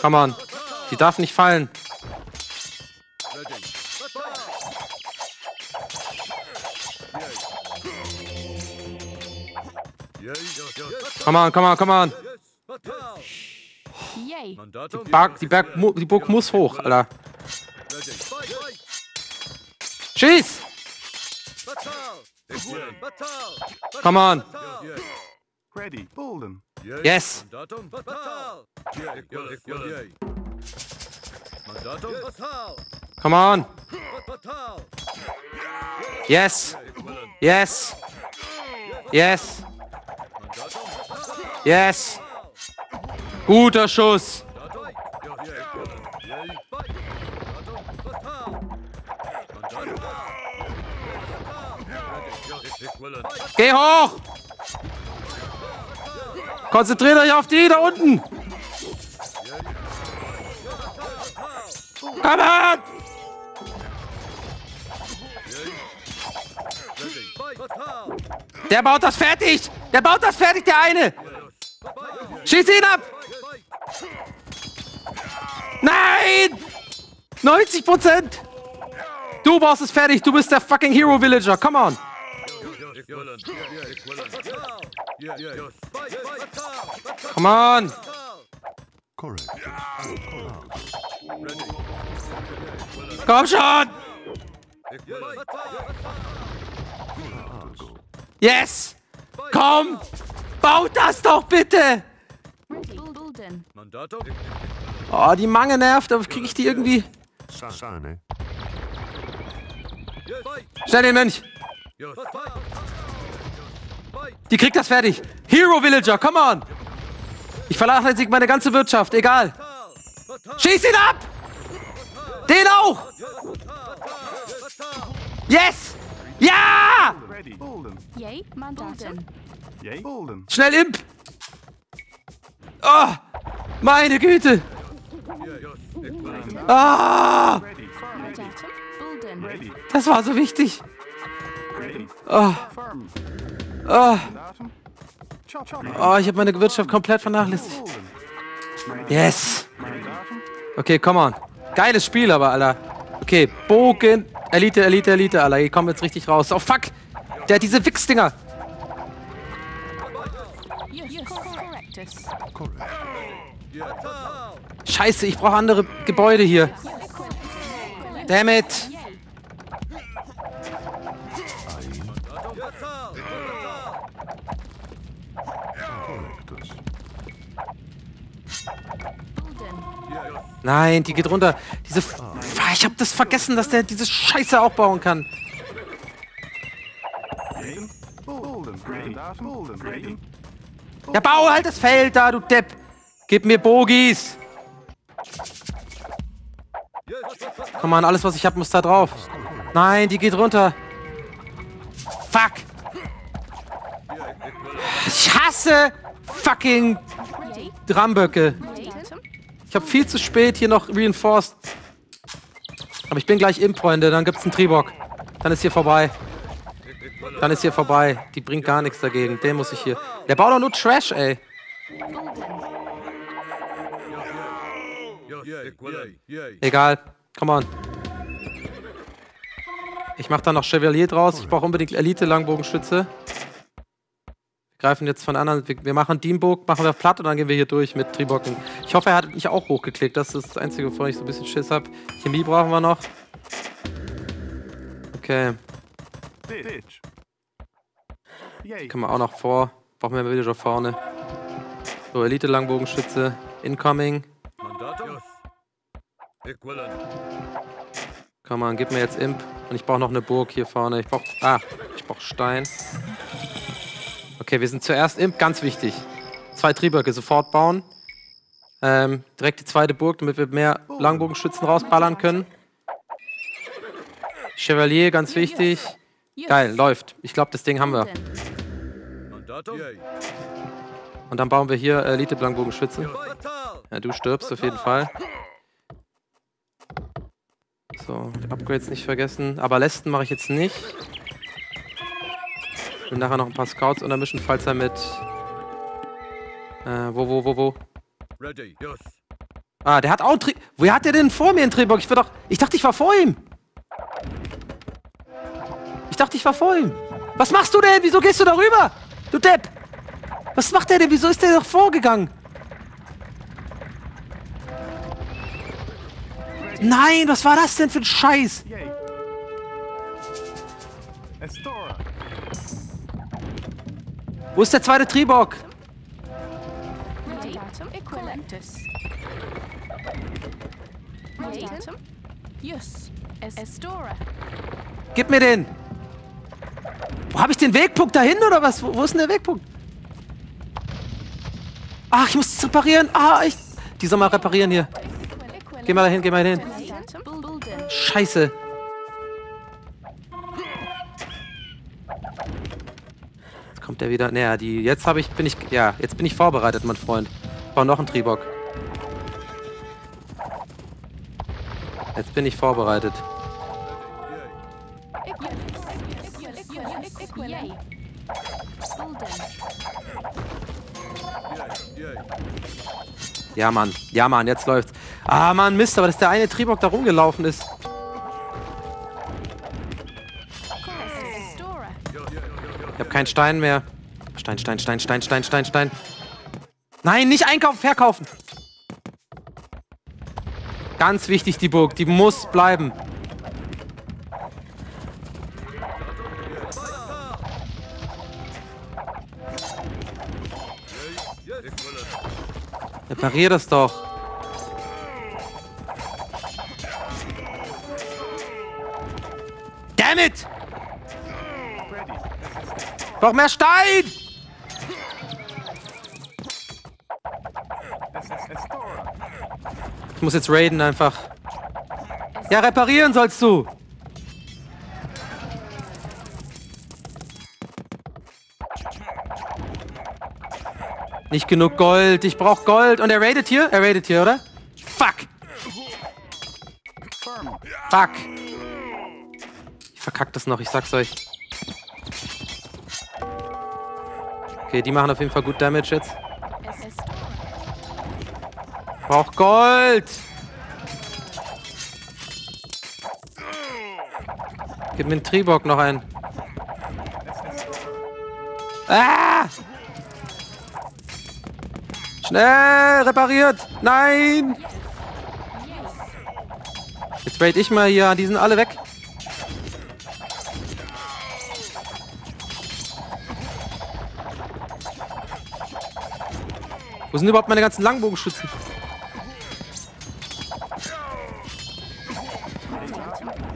Come on. Die darf nicht fallen. Come on, come on, come on. Yay. Mandatum. Berg, die, Berg, die Burg muss hoch, Alter. Schieß! Come on. Ready. Bolden. Yes. Come on. Yes. Yes. Yes. Yes. Guter Schuss. Geh hoch! Konzentriert euch auf die da unten! Come on! Der baut das fertig! Der baut das fertig, der eine! Schieß ihn ab! Nein! 90 Prozent! Du baust es fertig, du bist der fucking Hero Villager, come on! Come on! Komm schon! Yes! Komm! Baut das doch bitte! Oh, die Mange nervt, aber kriege ich die irgendwie... Fight. Schnell den Mönch! Die kriegt das fertig! Hero Villager, come on! Ich vernachlässige meine ganze Wirtschaft, egal! Schieß ihn ab! Den auch! Yes! Ja! Schnell Imp! Oh! Meine Güte! Ah! Das war so wichtig! Oh, oh, oh ich habe meine Wirtschaft komplett vernachlässigt. Yes! Okay, come on. Geiles Spiel aber, Alter. Okay, Bogen. Elite, Elite, Elite, Alter. Kommen wir jetzt richtig raus. Oh, fuck! Der hat diese Wichsdinger. Yes. Scheiße, ich brauche andere Gebäude hier. Damn it! Nein, die geht runter. Diese. F ich hab das vergessen, dass der diese Scheiße auch bauen kann. Ja, bau halt das Feld da, du Depp. Gib mir Bogies. Komm mal, alles, was ich hab, muss da drauf. Nein, die geht runter. Fuck. Ich hasse fucking. Dramböcke. Ich habe viel zu spät hier noch reinforced. Aber ich bin gleich im, Freunde. Dann gibt's einen Tribok. Dann ist hier vorbei. Dann ist hier vorbei. Die bringt gar nichts dagegen. Den muss ich hier. Der baut doch nur Trash, ey. Egal. Come on. Ich mach da noch Chevalier draus. Ich brauche unbedingt Elite-Langbogenschütze. Wir greifen jetzt von anderen. Wir, wir machen Dienburg, machen wir platt und dann gehen wir hier durch mit Tribocken. Ich hoffe, er hat mich auch hochgeklickt. Das ist das Einzige, wovon ich so ein bisschen Schiss habe. Chemie brauchen wir noch. Okay. Yay. Können wir auch noch vor. Brauchen wir wieder vorne. So, Elite-Langbogenschütze. Incoming. Komm mal, gib mir jetzt Imp. Und ich brauche noch eine Burg hier vorne. Ich brauche. Ah, ich brauche Stein. Okay, wir sind zuerst Imp, ganz wichtig. Zwei Trieböcke sofort bauen. Ähm, direkt die zweite Burg, damit wir mehr Langbogenschützen rausballern können. Chevalier, ganz wichtig. Geil, läuft. Ich glaube, das Ding haben wir. Und dann bauen wir hier äh, Elite-Langbogenschützen. Batal. Ja, du stirbst auf jeden Fall. So, die Upgrades nicht vergessen. Aber Lesten mache ich jetzt nicht. Ich will nachher noch ein paar Scouts untermischen, falls er mit. Äh, wo, wo, wo, wo? Ready. Yes. Ah, der hat auch einen Tri Woher hat der denn vor mir einen Triebock? Ich, war doch, ich dachte, ich war vor ihm. Ich dachte, ich war vor ihm. Was machst du denn? Wieso gehst du da rüber? Du Depp! Was macht der denn? Wieso ist der doch vorgegangen? Nein, was war das denn für ein Scheiß? Wo ist der zweite Tribok? Gib mir den! Wo habe ich den Wegpunkt dahin oder was? Wo, wo ist denn der Wegpunkt? Ach, ich muss es reparieren. Ah, ich. Die soll mal reparieren hier. Geh mal dahin, geh mal dahin. Scheiße. Jetzt kommt der wieder. Naja, die. Jetzt habe ich. Bin ich. Ja, jetzt bin ich vorbereitet, mein Freund. Ich brauche noch einen Tribok. Jetzt bin ich vorbereitet. Yay. Bulden. Ja, Mann. Ja, Mann, jetzt läuft's. Ah, Mann, Mist, aber dass der eine Tribok da rumgelaufen ist. Ich habe keinen Stein mehr. Stein, Stein, Stein, Stein, Stein, Stein, Stein. Nein, nicht einkaufen, verkaufen. Ganz wichtig, die Burg. Die muss bleiben. Reparier das doch. Damn it! Brauch mehr Stein! Ich muss jetzt raiden einfach. Ja, reparieren sollst du. Nicht genug Gold. Ich brauch Gold. Und er raidet hier? Er raidet hier, oder? Fuck. Fuck. Ich verkack das noch, ich sag's euch. Okay, die machen auf jeden Fall gut Damage jetzt. Brauch Gold! Gib mir einen Tribok noch ein. Ah! Schnell! Repariert! Nein! Jetzt raid ich mal hier. Die sind alle weg. Wo sind überhaupt meine ganzen Langbogenschützen?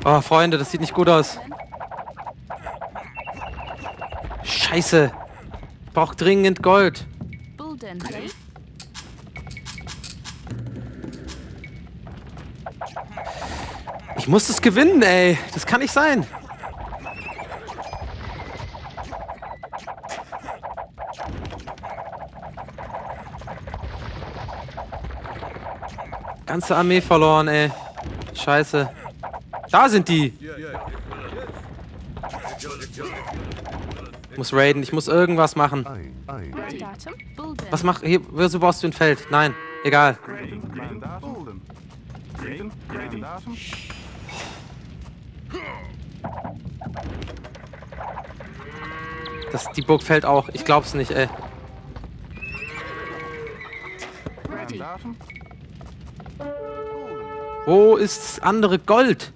Oh, Freunde, das sieht nicht gut aus. Scheiße. Ich brauch dringend Gold. Muss das gewinnen, ey. Das kann nicht sein. Ganze Armee verloren, ey. Scheiße. Da sind die. Ich muss raiden, ich muss irgendwas machen. Was mach hier? Wieso baust du ein Feld? Nein, egal. Ready. Mandatum. Golden. Ready. Mandatum. Das, die Burg fällt auch. Ich glaub's nicht, ey. Wo ist das andere Gold?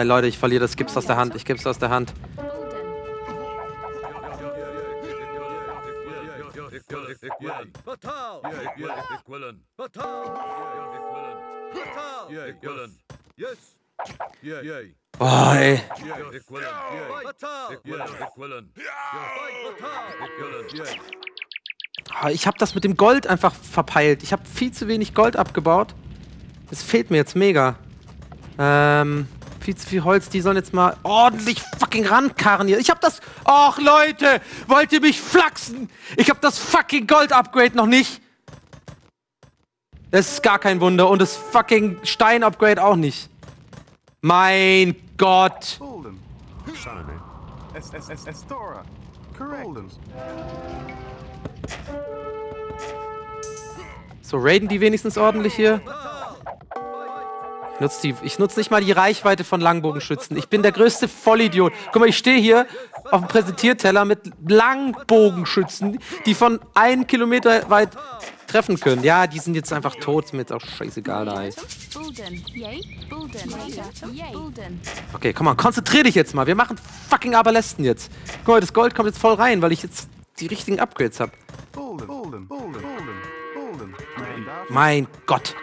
Ah, Leute, ich verliere das. Gib's aus der Hand. Ich geb's aus der Hand. Boah, ey. Ah, Ich habe das mit dem Gold einfach verpeilt. Ich habe viel zu wenig Gold abgebaut. Es fehlt mir jetzt mega. Ähm, viel zu viel Holz. Die sollen jetzt mal ordentlich fucking rankarren hier. Ich habe das... Och, Leute! Wollt ihr mich flachsen? Ich habe das fucking Gold-Upgrade noch nicht. Das ist gar kein Wunder. Und das fucking Stein-Upgrade auch nicht. Mein Gott. So, raiden die wenigstens ordentlich hier? Ich nutze, die, ich nutze nicht mal die Reichweite von Langbogenschützen. Ich bin der größte Vollidiot. Guck mal, ich stehe hier auf dem Präsentierteller mit Langbogenschützen, die von einem Kilometer weit treffen können. Ja, die sind jetzt einfach tot. Jetzt auch scheißegal da. ey. Okay, komm mal, konzentrier dich jetzt mal. Wir machen fucking Aberlesten jetzt. Guck mal, das Gold kommt jetzt voll rein, weil ich jetzt die richtigen Upgrades habe. Mein Gott.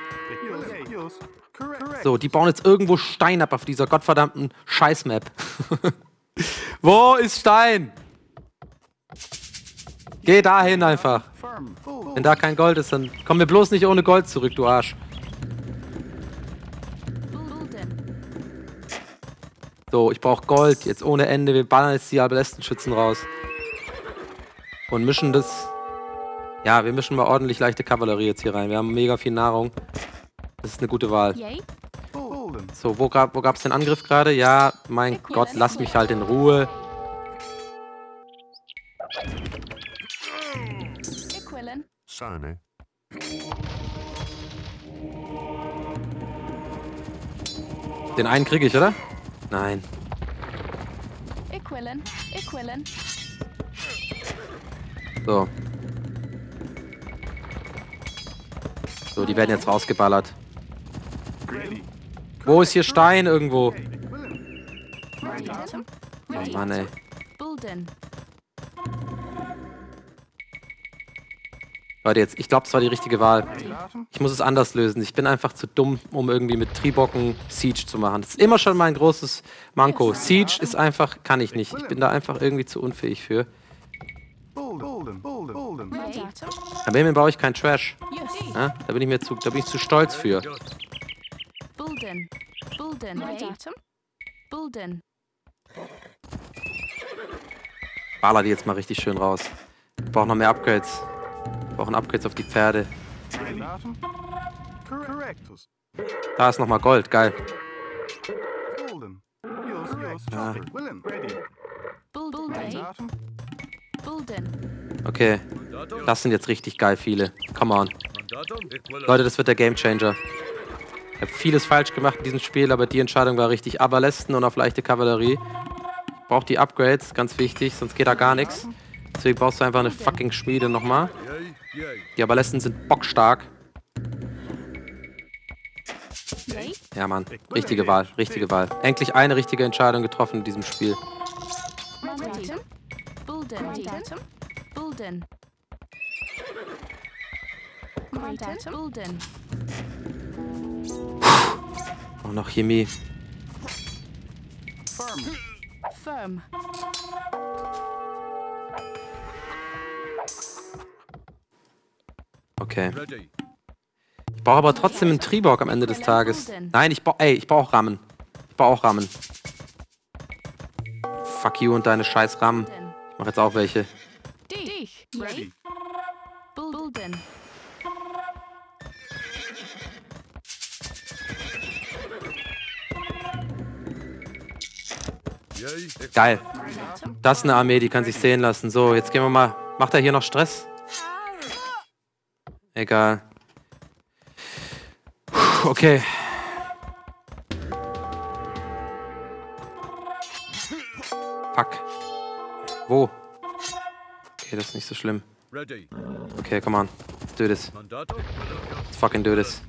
So, die bauen jetzt irgendwo Stein ab auf dieser gottverdammten Scheißmap. Wo ist Stein? Geh dahin einfach. Wenn da kein Gold ist, dann kommen wir bloß nicht ohne Gold zurück, du Arsch. So, ich brauche Gold, jetzt ohne Ende. Wir ballern jetzt die Aberlestenschützen raus. Und mischen das. Ja, wir mischen mal ordentlich leichte Kavallerie jetzt hier rein. Wir haben mega viel Nahrung. Das ist eine gute Wahl. So, wo gab wo gab's den Angriff gerade? Ja, mein Gott, lass mich halt in Ruhe. Den einen kriege ich, oder? Nein. So. So, die werden jetzt rausgeballert. Wo ist hier Stein irgendwo? Oh Mann, ey. Bulden. Leute, jetzt, ich glaube, es war die richtige Wahl. Ich muss es anders lösen. Ich bin einfach zu dumm, um irgendwie mit Tribocken Siege zu machen. Das ist immer schon mein großes Manko. Siege ist einfach, kann ich nicht. Ich bin da einfach irgendwie zu unfähig für. Bolden. Mandatum. Bei mir baue ich kein Trash. Ja? Da bin ich mir zu, da bin ich zu stolz für. Bulden. Bulden. Mandatum. Bulden. Baller die jetzt mal richtig schön raus. Wir brauchen noch mehr Upgrades. Wir brauchen Upgrades auf die Pferde. Da ist nochmal Gold, geil. Bulden. Okay, das sind jetzt richtig geil viele. Come on. Leute, das wird der Gamechanger. Ich habe vieles falsch gemacht in diesem Spiel, aber die Entscheidung war richtig. Aberlesten und auf leichte Kavallerie. Braucht die Upgrades, ganz wichtig, sonst geht da gar nichts. Deswegen brauchst du einfach eine fucking Schmiede nochmal. Die Aberlesten sind bockstark. Ja, Mann. Richtige Wahl, richtige Wahl. Endlich eine richtige Entscheidung getroffen in diesem Spiel. Auch noch Chemie. Firm. Firm. Okay. Ich brauche aber trotzdem einen Tribok am Ende des Tages. Nein, ich brauche. Ey, ich brauche Rammen. Ich brauche auch Rammen. Fuck you und deine scheiß. Bulden. Ich mach jetzt auch welche. Dich. Ready. Yay. Geil. Das ist eine Armee, die kann sich sehen lassen. So, jetzt gehen wir mal. Macht er hier noch Stress? Egal. Puh, Okay. Fuck. Wo? Okay, das ist nicht so schlimm. Okay, come on. Let's do this. Let's fucking do this.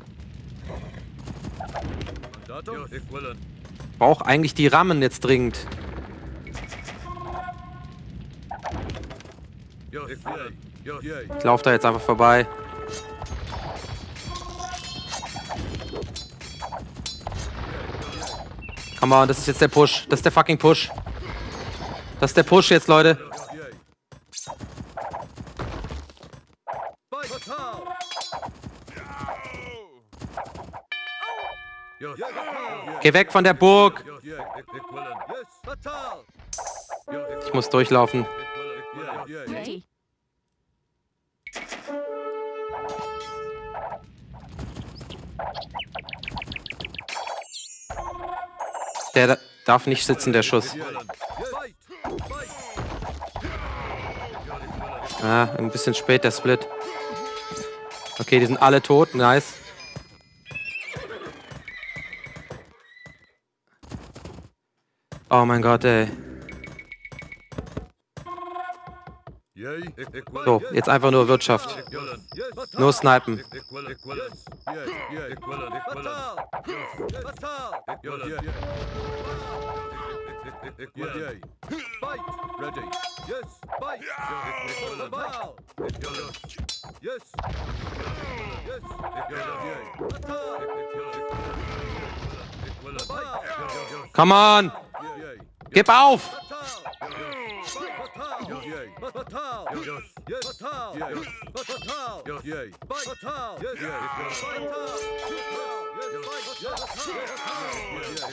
Brauch eigentlich die Rammen jetzt dringend. Yours. Yay. Yours. Yay. Ich lauf da jetzt einfach vorbei. Come on, das ist jetzt der Push. Das ist der fucking Push. Das ist der Push jetzt, Leute. Geh weg von der Burg. Ich muss durchlaufen. Yay. Yay. Yay. Der da- darf nicht sitzen, der Schuss. Ah, ein bisschen spät der Split. Okay, die sind alle tot. Nice. Oh mein Gott, ey. So, jetzt einfach nur Wirtschaft. Nur snipen. Equivalent. Equivalent. Yes.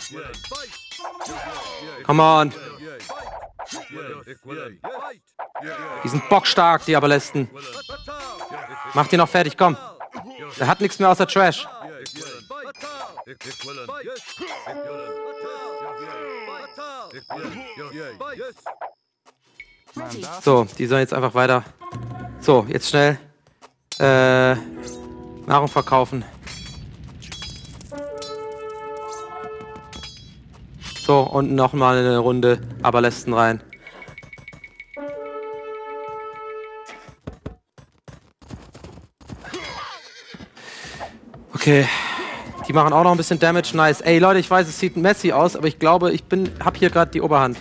Equivalent. Fight. Come on! Die sind bockstark, die Aberlesten. Mach die noch fertig, komm. Der hat nichts mehr außer Trash. So, die sollen jetzt einfach weiter. So, jetzt schnell. Äh, Nahrung verkaufen. So, und nochmal eine Runde Aberlesten rein. Okay. Die machen auch noch ein bisschen Damage. Nice. Ey, Leute, ich weiß, es sieht messy aus, aber ich glaube, ich bin, hab hier gerade die Oberhand.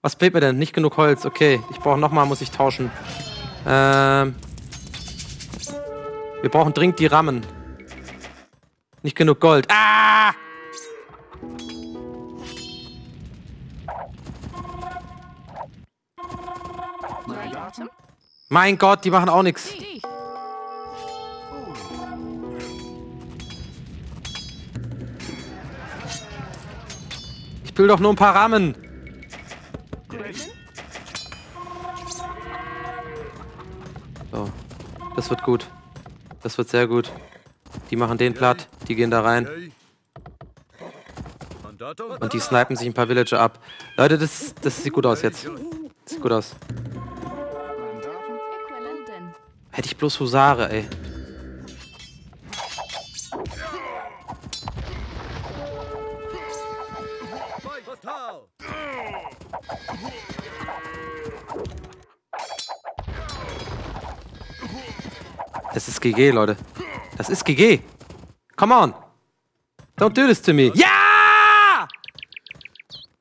Was fehlt mir denn? Nicht genug Holz. Okay, ich brauche nochmal, muss ich tauschen. Ähm. Wir brauchen dringend die Rammen. Nicht genug Gold. Ah! Mein Gott, die machen auch nichts. Ich will doch nur ein paar Rammen. Das wird gut. Das wird sehr gut. Die machen den platt, die gehen da rein und die snipen sich ein paar Villager ab. Leute, das, das sieht gut aus jetzt. Das sieht gut aus. Hätte ich bloß Husare, ey. Ist GG, Leute. Das ist GG. Come on. Don't do this to me. Ja!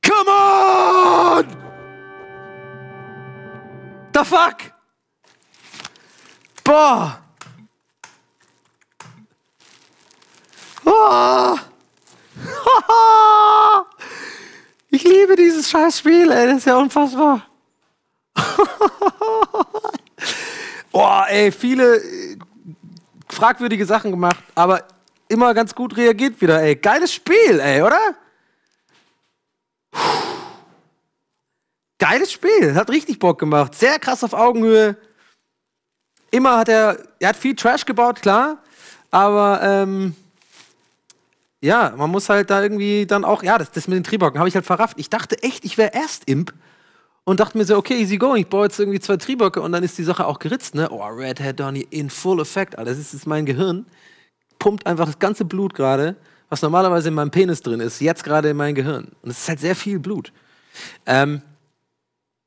Come on! The fuck? Boah! Ich liebe dieses scheiß Spiel, ey. Das ist ja unfassbar. Boah, ey, viele fragwürdige Sachen gemacht, aber immer ganz gut reagiert wieder, ey. Geiles Spiel, ey, oder? Geiles Spiel, hat richtig Bock gemacht. Sehr krass auf Augenhöhe. Immer hat er, er hat viel Trash gebaut, klar, aber ähm, ja, man muss halt da irgendwie dann auch, ja, das, das mit den Triebocken habe ich halt verrafft. Ich dachte echt, ich wäre erst Imp und dachte mir so, okay, easy going, ich baue jetzt irgendwie zwei Trieböcke und dann ist die Sache auch geritzt, ne? Oh, Red Hat Donny in full effect, Alter. Das ist, ist mein Gehirn. Pumpt einfach das ganze Blut gerade, was normalerweise in meinem Penis drin ist, jetzt gerade in mein Gehirn. Und es ist halt sehr viel Blut. Ähm,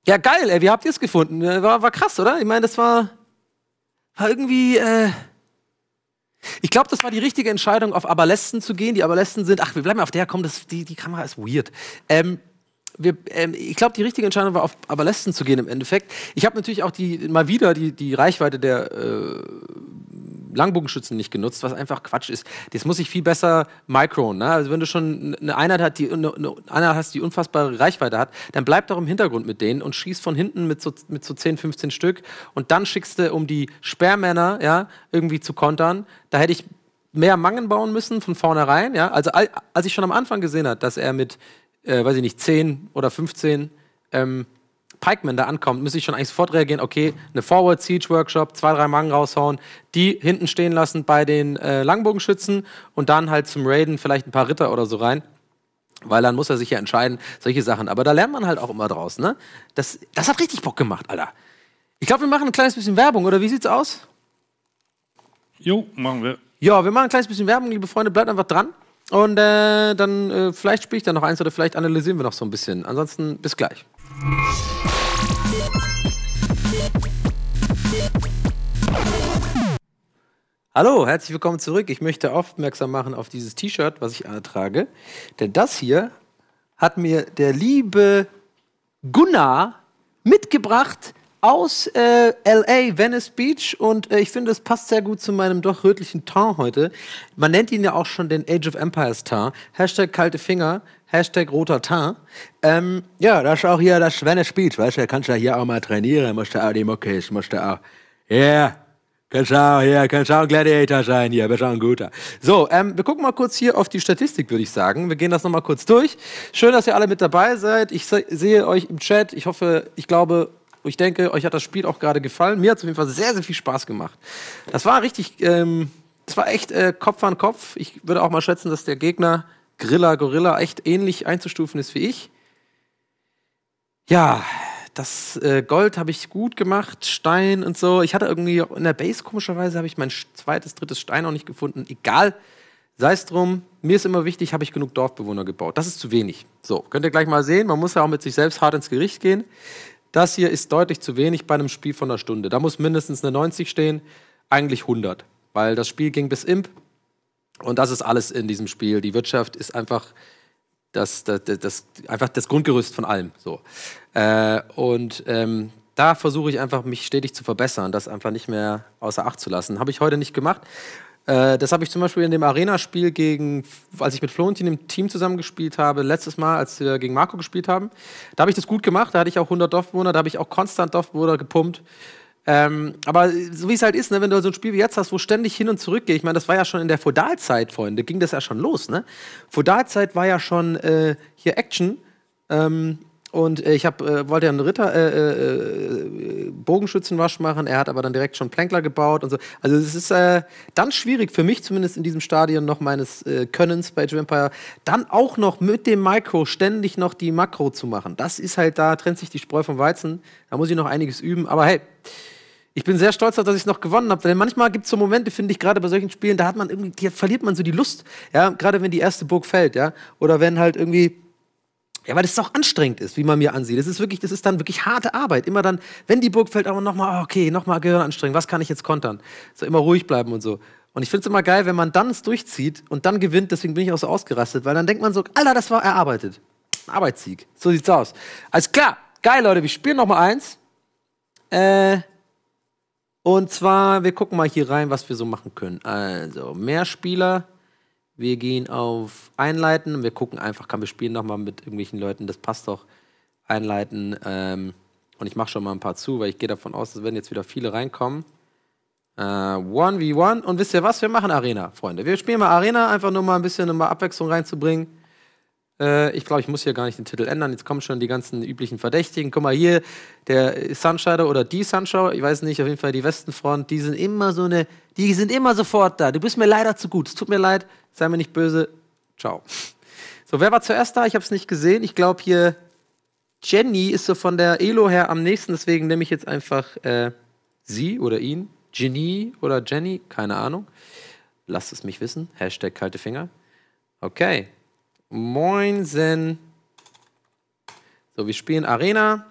ja, geil, ey, wie habt ihr es gefunden? Äh, War, war krass, oder? Ich meine, das war, war irgendwie, äh, ich glaube, das war die richtige Entscheidung, auf Aberlesten zu gehen. Die Aberlesten sind, ach, wir bleiben auf der, komm, das, die, die Kamera ist weird. Ähm, wir, ähm, ich glaube, die richtige Entscheidung war, auf Aberlesten zu gehen im Endeffekt. Ich habe natürlich auch die, mal wieder die, die Reichweite der äh, Langbogenschützen nicht genutzt, was einfach Quatsch ist. Das muss ich viel besser micron. Ne? Also wenn du schon eine Einheit, hat, die, eine, eine Einheit hast, die unfassbare Reichweite hat, dann bleib doch im Hintergrund mit denen und schieß von hinten mit so, mit so 10, 15 Stück und dann schickst du, um die Sperrmänner ja, irgendwie zu kontern, da hätte ich mehr Mangen bauen müssen von vornherein. Ja? Also al- als ich schon am Anfang gesehen habe, dass er mit, äh, weiß ich nicht, 10 oder 15 ähm, Pikeman da ankommt, müsste ich schon eigentlich sofort reagieren, okay, eine Forward Siege Workshop, zwei, drei Mangen raushauen, die hinten stehen lassen bei den äh, Langbogenschützen und dann halt zum Raiden vielleicht ein paar Ritter oder so rein. Weil dann muss er sich ja entscheiden, solche Sachen. Aber da lernt man halt auch immer draus, ne? Das, das hat richtig Bock gemacht, Alter. Ich glaube, wir machen ein kleines bisschen Werbung, oder wie sieht's aus? Jo, machen wir. Ja, wir machen ein kleines bisschen Werbung, liebe Freunde, bleibt einfach dran. Und äh, dann, äh, vielleicht spiele ich dann noch eins oder vielleicht analysieren wir noch so ein bisschen. Ansonsten, bis gleich. Hallo, herzlich willkommen zurück. Ich möchte aufmerksam machen auf dieses T-Shirt, was ich trage. Denn das hier hat mir der liebe Gunnar mitgebracht aus äh, LA, Venice Beach. Und äh, ich finde, es passt sehr gut zu meinem doch rötlichen Teint heute. Man nennt ihn ja auch schon den Age of Empires Teint. Hashtag kalte Finger, Hashtag roter Teint. Ähm, ja, das ist auch hier das Venice Beach. Weißt du, kannst ja hier auch mal trainieren. Musst du auch die Muckis, musst du auch. Yeah. Kannst auch, ja, kannst auch ein Gladiator sein hier, bist auch ein guter. So, ähm, wir gucken mal kurz hier auf die Statistik, würde ich sagen. Wir gehen das nochmal kurz durch. Schön, dass ihr alle mit dabei seid. Ich se sehe euch im Chat. Ich hoffe, ich glaube, ich denke, euch hat das Spiel auch gerade gefallen. Mir hat es auf jeden Fall sehr, sehr viel Spaß gemacht. Das war richtig, ähm, das war echt äh, Kopf an Kopf. Ich würde auch mal schätzen, dass der Gegner Grilla Gorilla echt ähnlich einzustufen ist wie ich. Ja, das äh, Gold habe ich gut gemacht, Stein und so. Ich hatte irgendwie in der Base komischerweise habe ich mein zweites, drittes Stein auch nicht gefunden. Egal, sei es drum. Mir ist immer wichtig, habe ich genug Dorfbewohner gebaut. Das ist zu wenig. So, könnt ihr gleich mal sehen. Man muss ja auch mit sich selbst hart ins Gericht gehen. Das hier ist deutlich zu wenig bei einem Spiel von einer Stunde. Da muss mindestens eine 90 stehen, eigentlich 100, weil das Spiel ging bis Imp und das ist alles in diesem Spiel. Die Wirtschaft ist einfach das, das, das, einfach das Grundgerüst von allem. So. Äh, und ähm, da versuche ich einfach, mich stetig zu verbessern, das einfach nicht mehr außer Acht zu lassen. Habe ich heute nicht gemacht. Äh, das habe ich zum Beispiel in dem Arena-Spiel gegen, als ich mit Florentin im Team zusammengespielt habe, letztes Mal, als wir gegen Marco gespielt haben. Da habe ich das gut gemacht, da hatte ich auch 100 Dorfbewohner, da habe ich auch konstant Dorfbewohner gepumpt. Ähm, aber so wie es halt ist, ne, wenn du so ein Spiel wie jetzt hast, wo ständig hin und zurück geht, ich meine, das war ja schon in der Feudalzeit, Freunde, ging das ja schon los. Ne? Feudalzeit war ja schon äh, hier Action. Ähm, und äh, ich hab, äh, wollte ja einen Ritter äh, äh, äh, Bogenschützenwasch machen, er hat aber dann direkt schon Plänkler gebaut und so. Also es ist äh, dann schwierig für mich zumindest in diesem Stadion noch meines Könnens bei Empire, dann auch noch mit dem Micro ständig noch die Makro zu machen. Das ist halt, da trennt sich die Spreu vom Weizen. Da muss ich noch einiges üben. Aber hey, ich bin sehr stolz dass ich es noch gewonnen habe. Denn manchmal gibt es so Momente, finde ich, gerade bei solchen Spielen, da hat man irgendwie, da verliert man so die Lust. Ja, gerade wenn die erste Burg fällt, ja. Oder wenn halt irgendwie ja, weil das auch anstrengend ist, wie man mir ansieht. Das ist wirklich, das ist dann wirklich harte Arbeit. Immer dann, wenn die Burg fällt, aber nochmal, okay, nochmal Gehirn anstrengen. Was kann ich jetzt kontern? So immer ruhig bleiben und so. Und ich finde es immer geil, wenn man dann es durchzieht und dann gewinnt. Deswegen bin ich auch so ausgerastet, weil dann denkt man so, Alter, das war erarbeitet. Arbeitssieg. So sieht's aus. Alles klar. Geil, Leute. Wir spielen nochmal eins. Äh, und zwar, wir gucken mal hier rein, was wir so machen können. Also, mehr Spieler. Wir gehen auf Einleiten und wir gucken einfach, kann wir spielen nochmal mit irgendwelchen Leuten, das passt doch. Einleiten. Ähm, und ich mache schon mal ein paar zu, weil ich gehe davon aus, es werden jetzt wieder viele reinkommen. Äh, 1v1. Und wisst ihr was? Wir machen Arena, Freunde. Wir spielen mal Arena, einfach nur mal ein bisschen, um mal Abwechslung reinzubringen. Äh, ich glaube, ich muss hier gar nicht den Titel ändern. Jetzt kommen schon die ganzen üblichen Verdächtigen. Guck mal hier, der Sunshider oder die Sunshine, ich weiß nicht, auf jeden Fall die Westenfront, die sind immer so eine, die sind immer sofort da. Du bist mir leider zu gut. Es tut mir leid, sei mir nicht böse. Ciao. So, wer war zuerst da? Ich habe es nicht gesehen. Ich glaube hier, Jenny ist so von der Elo her am nächsten, deswegen nehme ich jetzt einfach äh, sie oder ihn. Jenny oder Jenny, keine Ahnung. Lasst es mich wissen. Hashtag kalte Finger. Okay, Moinsen. So, wir spielen Arena.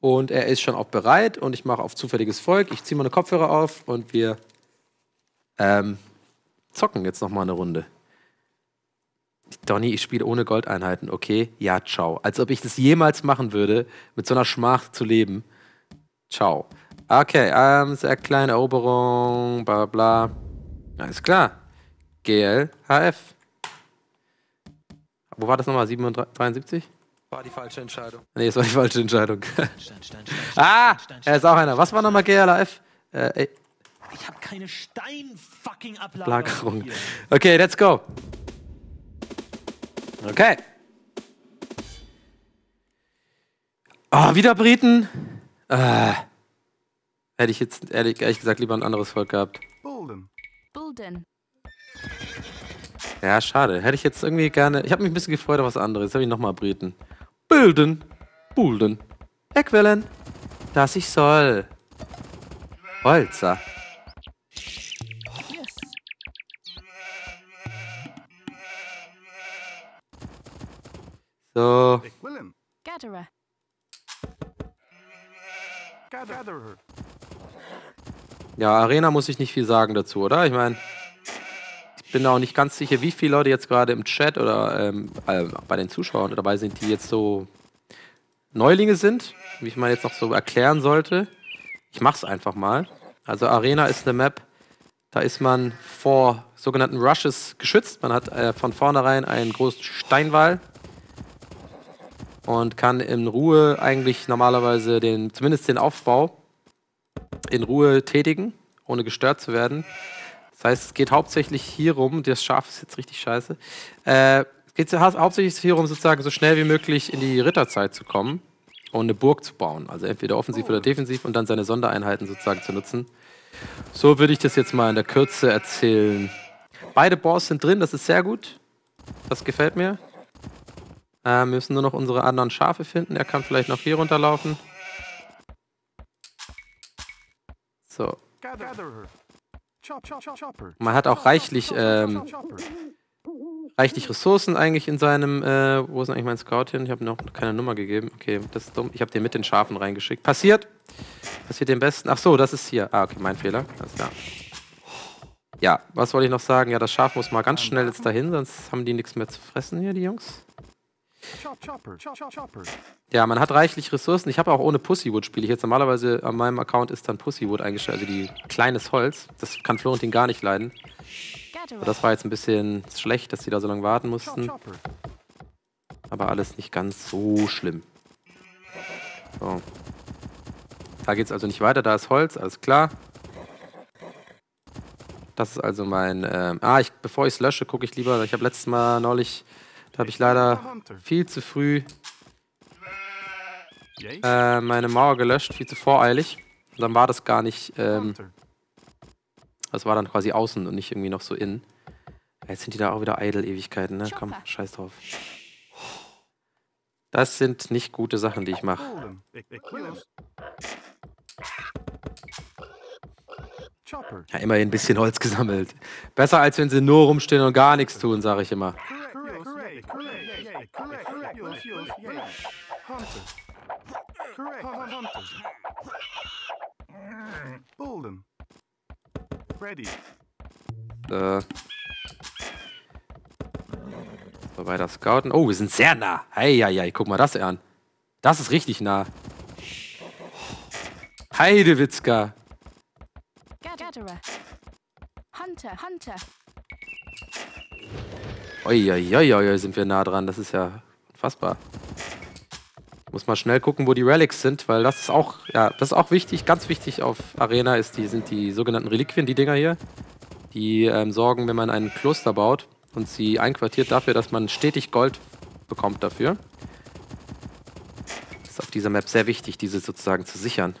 Und er ist schon auch bereit. Und ich mache auf zufälliges Volk. Ich ziehe meine Kopfhörer auf und wir ähm, zocken jetzt noch mal eine Runde. Donny, ich spiele ohne Goldeinheiten, okay? Ja, ciao. Als ob ich das jemals machen würde, mit so einer Schmach zu leben. Ciao. Okay, ähm, sehr kleine Eroberung, bla bla. Alles klar. GL, HF. Wo war das nochmal? 773? War die falsche Entscheidung. Nee, es war die falsche Entscheidung. ah, er ist auch einer. Was war nochmal GLAF? Äh, ey. Ich habe keine Stein-fucking-Ablagerung. Okay, let's go. Okay. Oh, wieder Briten. Äh, hätte ich jetzt ehrlich, ehrlich gesagt lieber ein anderes Volk gehabt. Bolden. Bulden. Ja, schade. Hätte ich jetzt irgendwie gerne. Ich habe mich ein bisschen gefreut auf was anderes. Jetzt habe ich nochmal Briten. Bilden. Bulden. Equellen. dass ich soll. Holzer. So. Gatherer. Ja, Arena muss ich nicht viel sagen dazu, oder? Ich meine, bin auch nicht ganz sicher, wie viele Leute jetzt gerade im Chat oder ähm, äh, bei den Zuschauern dabei sind, die jetzt so Neulinge sind, wie ich mal jetzt noch so erklären sollte. Ich mach's einfach mal. Also Arena ist eine Map, da ist man vor sogenannten Rushes geschützt. Man hat äh, von vornherein einen großen Steinwall und kann in Ruhe eigentlich normalerweise den, zumindest den Aufbau in Ruhe tätigen, ohne gestört zu werden. Das heißt, es geht hauptsächlich hierum, das Schaf ist jetzt richtig scheiße, äh, es geht hau- hauptsächlich hierum, sozusagen so schnell wie möglich in die Ritterzeit zu kommen und eine Burg zu bauen. Also entweder offensiv oder defensiv und dann seine Sondereinheiten sozusagen zu nutzen. So würde ich das jetzt mal in der Kürze erzählen. Beide Boss sind drin, das ist sehr gut. Das gefällt mir. Äh, wir müssen nur noch unsere anderen Schafe finden. Er kann vielleicht noch hier runterlaufen. So. Man hat auch reichlich, ähm, reichlich Ressourcen eigentlich in seinem. Äh, wo ist eigentlich mein Scout hin? Ich habe noch keine Nummer gegeben. Okay, das ist dumm. Ich habe den mit den Schafen reingeschickt. Passiert. Passiert dem Besten. Ach so, das ist hier. Ah, okay, mein Fehler. Alles klar. Ja, was wollte ich noch sagen? Ja, das Schaf muss mal ganz schnell jetzt dahin, sonst haben die nichts mehr zu fressen hier, die Jungs. Ja, man hat reichlich Ressourcen. Ich habe auch ohne Pussywood spiele ich jetzt. Normalerweise an meinem Account ist dann Pussywood eingestellt, also die kleines Holz. Das kann Florentin gar nicht leiden. Gatherer. Das war jetzt ein bisschen schlecht, dass die da so lange warten mussten. Aber alles nicht ganz so schlimm. So. Da geht's also nicht weiter, da ist Holz, alles klar. Das ist also mein. Ähm, ah, ich, bevor ich es lösche, gucke ich lieber. Ich habe letztes Mal neulich, da habe ich leider viel zu früh äh, meine Mauer gelöscht, viel zu voreilig. Und dann war das gar nicht. Ähm, das war dann quasi außen und nicht irgendwie noch so innen. Jetzt sind die da auch wieder Idle-Ewigkeiten, ne? Komm, scheiß drauf. Das sind nicht gute Sachen, die ich mache. Ja, immerhin ein bisschen Holz gesammelt. Besser als wenn sie nur rumstehen und gar nichts tun, sage ich immer. Correct, yay, correct, correct, yes, yes, yay. Hunter. Correct, hun- hunter. Golden. Ready. Äh. So, weiter scouten. Oh, wir sind sehr nah. Heieiei, guck mal das an. Das ist richtig nah. Heidewitzka. Gatherer. Hunter. Hunter. Uiuiuiui, sind wir nah dran. Das ist ja unfassbar. Muss mal schnell gucken, wo die Relics sind, weil das ist auch, ja, das ist auch wichtig, ganz wichtig auf Arena ist die, sind die sogenannten Reliquien, die Dinger hier. Die ähm, sorgen, wenn man ein Kloster baut und sie einquartiert dafür, dass man stetig Gold bekommt dafür. Das ist auf dieser Map sehr wichtig, diese sozusagen zu sichern.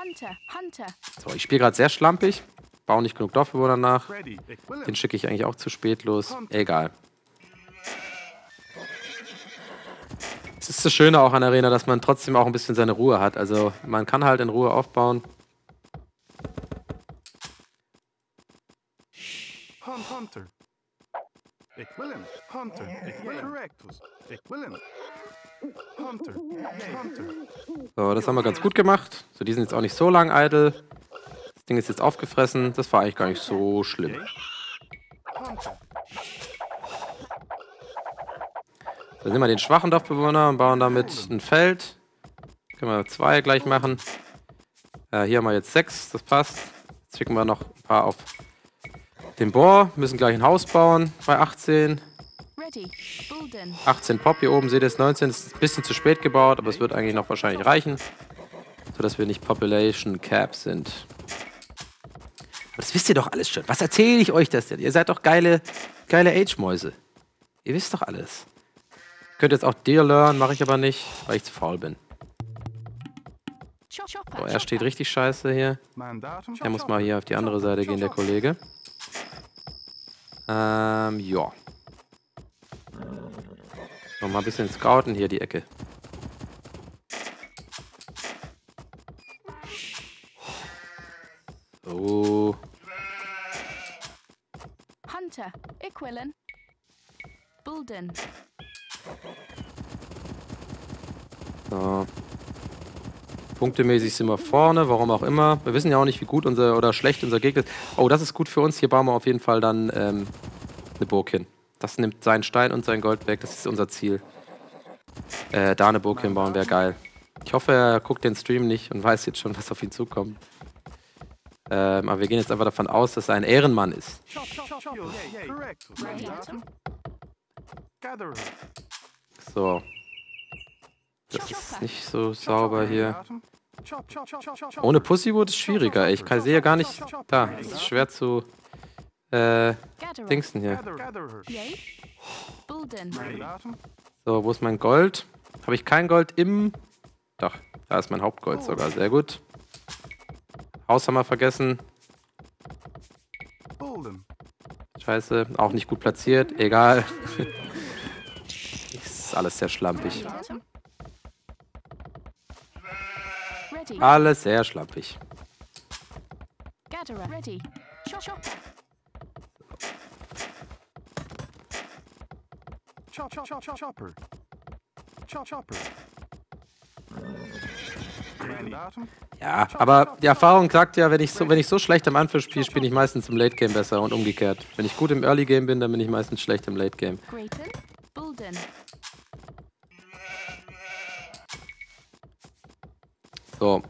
Hunter. Hunter. So, ich spiele gerade sehr schlampig, baue nicht genug Dorfbewohner nach. Den schicke ich eigentlich auch zu spät los. Egal. Es ist das Schöne auch an Arena, dass man trotzdem auch ein bisschen seine Ruhe hat. Also man kann halt in Ruhe aufbauen. Hunter. Hunter. Hunter. Hunter. So, das haben wir ganz gut gemacht. So, die sind jetzt auch nicht so lang idle. Das Ding ist jetzt aufgefressen. Das war eigentlich gar nicht so schlimm. Dann nehmen wir den schwachen Dorfbewohner und bauen damit ein Feld. Können wir zwei gleich machen. Äh, hier haben wir jetzt sechs, das passt. Jetzt schicken wir noch ein paar auf den Bohr. Müssen gleich ein Haus bauen bei 18. Ready. Bulden. 18 Pop hier oben, seht ihr es 19, ist ein bisschen zu spät gebaut, aber es wird eigentlich noch wahrscheinlich reichen, sodass wir nicht Population Cap sind. Das wisst ihr doch alles schon. Was erzähle ich euch das denn? Ihr seid doch geile, geile Age-Mäuse. Ihr wisst doch alles. Könnt jetzt auch Dear Learn, mache ich aber nicht, weil ich zu faul bin. So, er steht richtig scheiße hier. Er muss mal hier auf die andere Seite gehen, der Kollege. Ähm, ja. Noch mal ein bisschen scouten hier die Ecke. Oh. Hunter, Equilin, Bulden. So. Punktemäßig sind wir vorne, warum auch immer. Wir wissen ja auch nicht, wie gut unser oder schlecht unser Gegner ist. Oh, das ist gut für uns. Hier bauen wir auf jeden Fall dann ähm, eine Burg hin. Das nimmt seinen Stein und sein Gold weg. Das ist unser Ziel. Äh, da eine Burg hinbauen wäre geil. Ich hoffe, er guckt den Stream nicht und weiß jetzt schon, was auf ihn zukommt. Ähm, aber wir gehen jetzt einfach davon aus, dass er ein Ehrenmann ist. So. Das ist nicht so sauber hier. Ohne Pussywood ist schwieriger. ey. Ich kann, sehe gar nicht. Da, es ist schwer zu äh. Dingsten hier. So, wo ist mein Gold? Habe ich kein Gold im. Doch, da ist mein Hauptgold sogar. Sehr gut. Haus haben wir vergessen. Scheiße, auch nicht gut platziert. Egal. ist alles sehr schlampig. Alles sehr schlampig. Gatherer. Ready. Ja, aber die Erfahrung sagt ja, wenn ich so, wenn ich so schlecht am Anfang spiele, bin ich meistens im Late Game besser und umgekehrt. Wenn ich gut im Early Game bin, dann bin ich meistens schlecht im Late Game. So.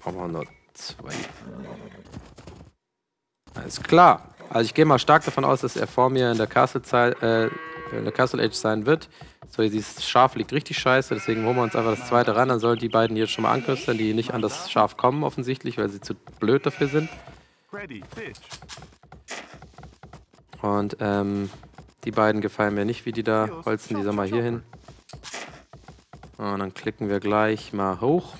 Brauchen wir noch zwei. Alles klar. Also ich gehe mal stark davon aus, dass er vor mir in der Castle, Zeit- äh, in der Castle Age sein wird. So, dieses Schaf liegt richtig scheiße, deswegen holen wir uns einfach das zweite ran. Dann sollen die beiden hier schon mal anknüpfen, die nicht an das Schaf kommen offensichtlich, weil sie zu blöd dafür sind. Und ähm, die beiden gefallen mir nicht, wie die da holzen. Die sollen mal hier hin. Und dann klicken wir gleich mal hoch.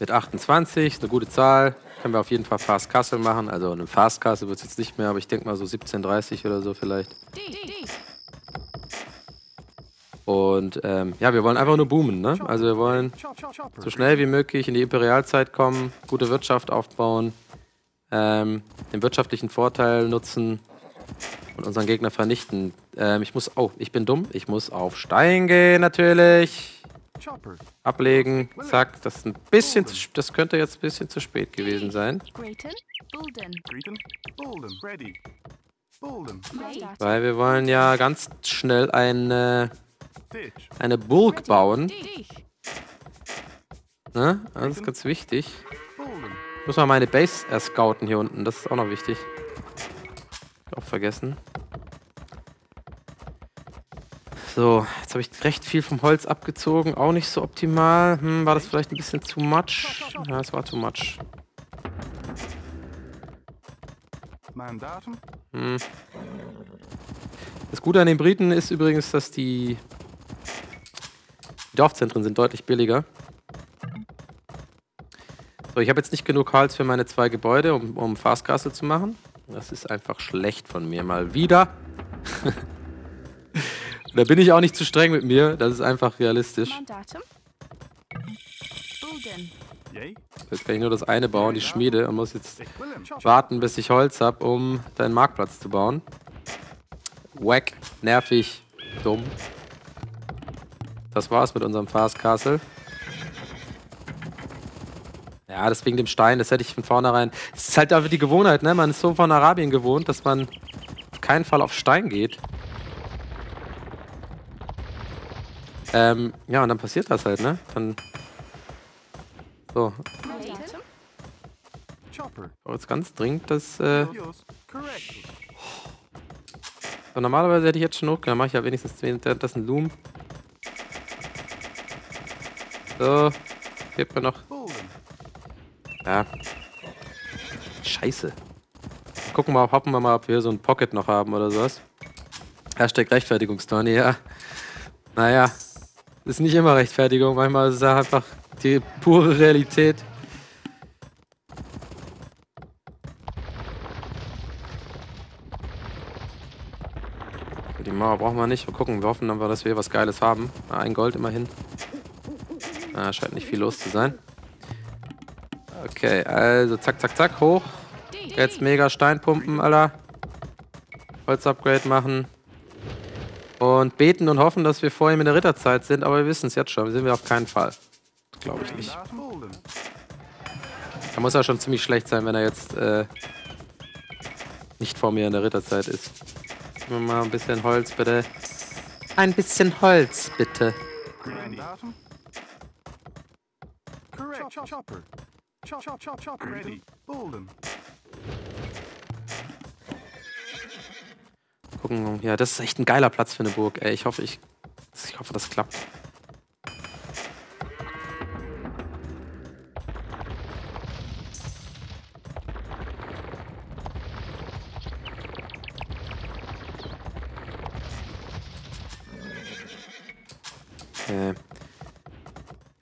Mit 28, ist eine gute Zahl. Können wir auf jeden Fall Fast Castle machen. Also eine Fast Castle wird es jetzt nicht mehr, aber ich denke mal so 17,30 oder so vielleicht. Und ähm, ja, wir wollen einfach nur boomen, ne? Also wir wollen so schnell wie möglich in die Imperialzeit kommen, gute Wirtschaft aufbauen, ähm, den wirtschaftlichen Vorteil nutzen und unseren Gegner vernichten. Ähm, ich muss, oh, ich bin dumm, ich muss auf Stein gehen natürlich. Ablegen, zack, das ist ein bisschen, zu, sp- das könnte jetzt ein bisschen zu spät gewesen sein, weil wir wollen ja ganz schnell eine, eine Burg bauen, ne? Das ist ganz wichtig. Ich muss mal meine Base äh, scouten hier unten, das ist auch noch wichtig. Auch vergessen. So, jetzt habe ich recht viel vom Holz abgezogen. Auch nicht so optimal. Hm, war das vielleicht ein bisschen too much? Ja, es war too much. Mandatum. Hm. Das Gute an den Briten ist übrigens, dass die die Dorfzentren sind deutlich billiger. So, ich habe jetzt nicht genug Holz für meine zwei Gebäude, um, um Fast Castle zu machen. Das ist einfach schlecht von mir mal wieder. da bin ich auch nicht zu streng mit mir. Das ist einfach realistisch. Jetzt kann ich nur das eine bauen, die Schmiede, und muss jetzt warten, bis ich Holz habe, um deinen Marktplatz zu bauen. Wack, nervig, dumm. Das war's mit unserem Fast Castle. Ja, das wegen dem Stein, das hätte ich von vornherein. Es ist halt einfach die Gewohnheit, ne? Man ist so von Arabien gewohnt, dass man auf keinen Fall auf Stein geht. Ähm, ja, und dann passiert das halt, ne? Dann. So, brauche jetzt ganz dringend das. Äh. So, normalerweise hätte ich jetzt schon hochgegangen. Mache ich ja wenigstens währenddessen Loom. So. Fehlt mir noch. Ja. Scheiße. Gucken wir, hoffen wir mal, ob wir so ein Pocket noch haben oder sowas. Hashtag Rechtfertigungstony, ja. Naja. Ist nicht immer Rechtfertigung. Manchmal ist es einfach die pure Realität. Die Mauer brauchen wir nicht. Mal gucken, wir hoffen dann, dass wir was Geiles haben. Ein Gold immerhin. Ah, scheint nicht viel los zu sein. Okay, also zack, zack, zack, hoch. Jetzt mega Steinpumpen, Alter. Holz-Upgrade machen. Und beten und hoffen, dass wir vorher in der Ritterzeit sind, aber wir wissen es jetzt schon. Sind wir auf keinen Fall. Glaube ich nicht. Er muss ja schon ziemlich schlecht sein, wenn er jetzt äh, nicht vor mir in der Ritterzeit ist. Gib mir mal ein bisschen Holz, bitte. Ein bisschen Holz, bitte. Chopper. Chop, chop, chop, chop. Ready. Gucken, ja, das ist echt ein geiler Platz für eine Burg, ey. Ich hoffe, ich, ich hoffe, das klappt. Okay.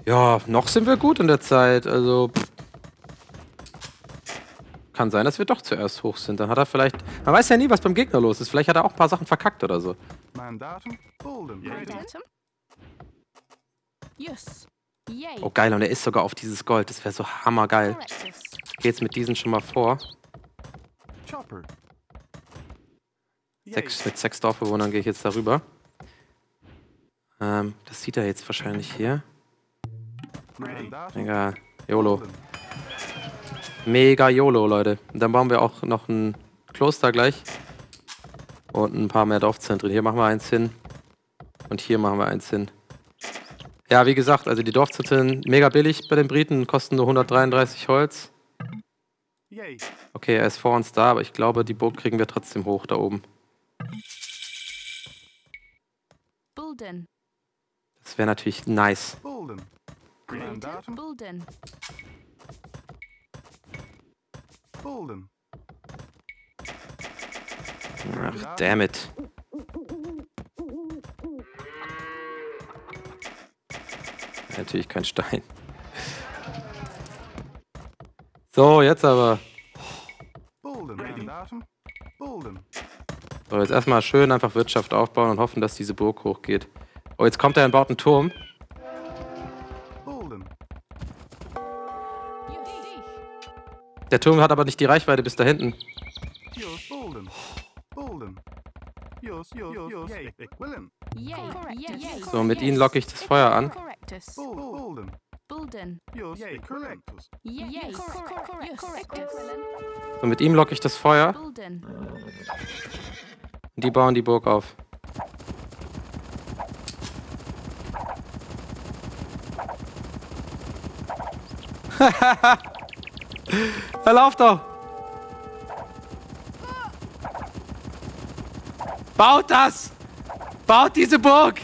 Ja, noch sind wir gut in der Zeit. Also pff. Kann sein, dass wir doch zuerst hoch sind. Dann hat er vielleicht. Man weiß ja nie, was beim Gegner los ist. Vielleicht hat er auch ein paar Sachen verkackt oder so. Mandatum. Mandatum. Yes. Oh geil, und er ist sogar auf dieses Gold. Das wäre so hammergeil. Correctus. Geh jetzt mit diesen schon mal vor. Sechs, mit sechs Dorfbewohnern gehe ich jetzt darüber. Ähm, das sieht er jetzt wahrscheinlich hier. Mega YOLO. Mega YOLO, Leute. Und dann bauen wir auch noch ein Kloster gleich. Und ein paar mehr Dorfzentren. Hier machen wir eins hin. Und hier machen wir eins hin. Ja, wie gesagt, also die Dorfzentren mega billig bei den Briten, kosten nur 133 Holz. Okay, er ist vor uns da, aber ich glaube, die Burg kriegen wir trotzdem hoch da oben. Bulden. Das wäre natürlich nice. Ach, damn it. Natürlich kein Stein. So, jetzt aber. So, jetzt erstmal schön einfach Wirtschaft aufbauen und hoffen, dass diese Burg hochgeht. Oh, jetzt kommt er und baut einen Turm. Der Turm hat aber nicht die Reichweite bis da hinten. So, mit ihnen locke ich das Feuer an. So, mit ihm locke ich das Feuer. Und die bauen die Burg auf. Er lauft doch! Baut das! Baut diese Burg!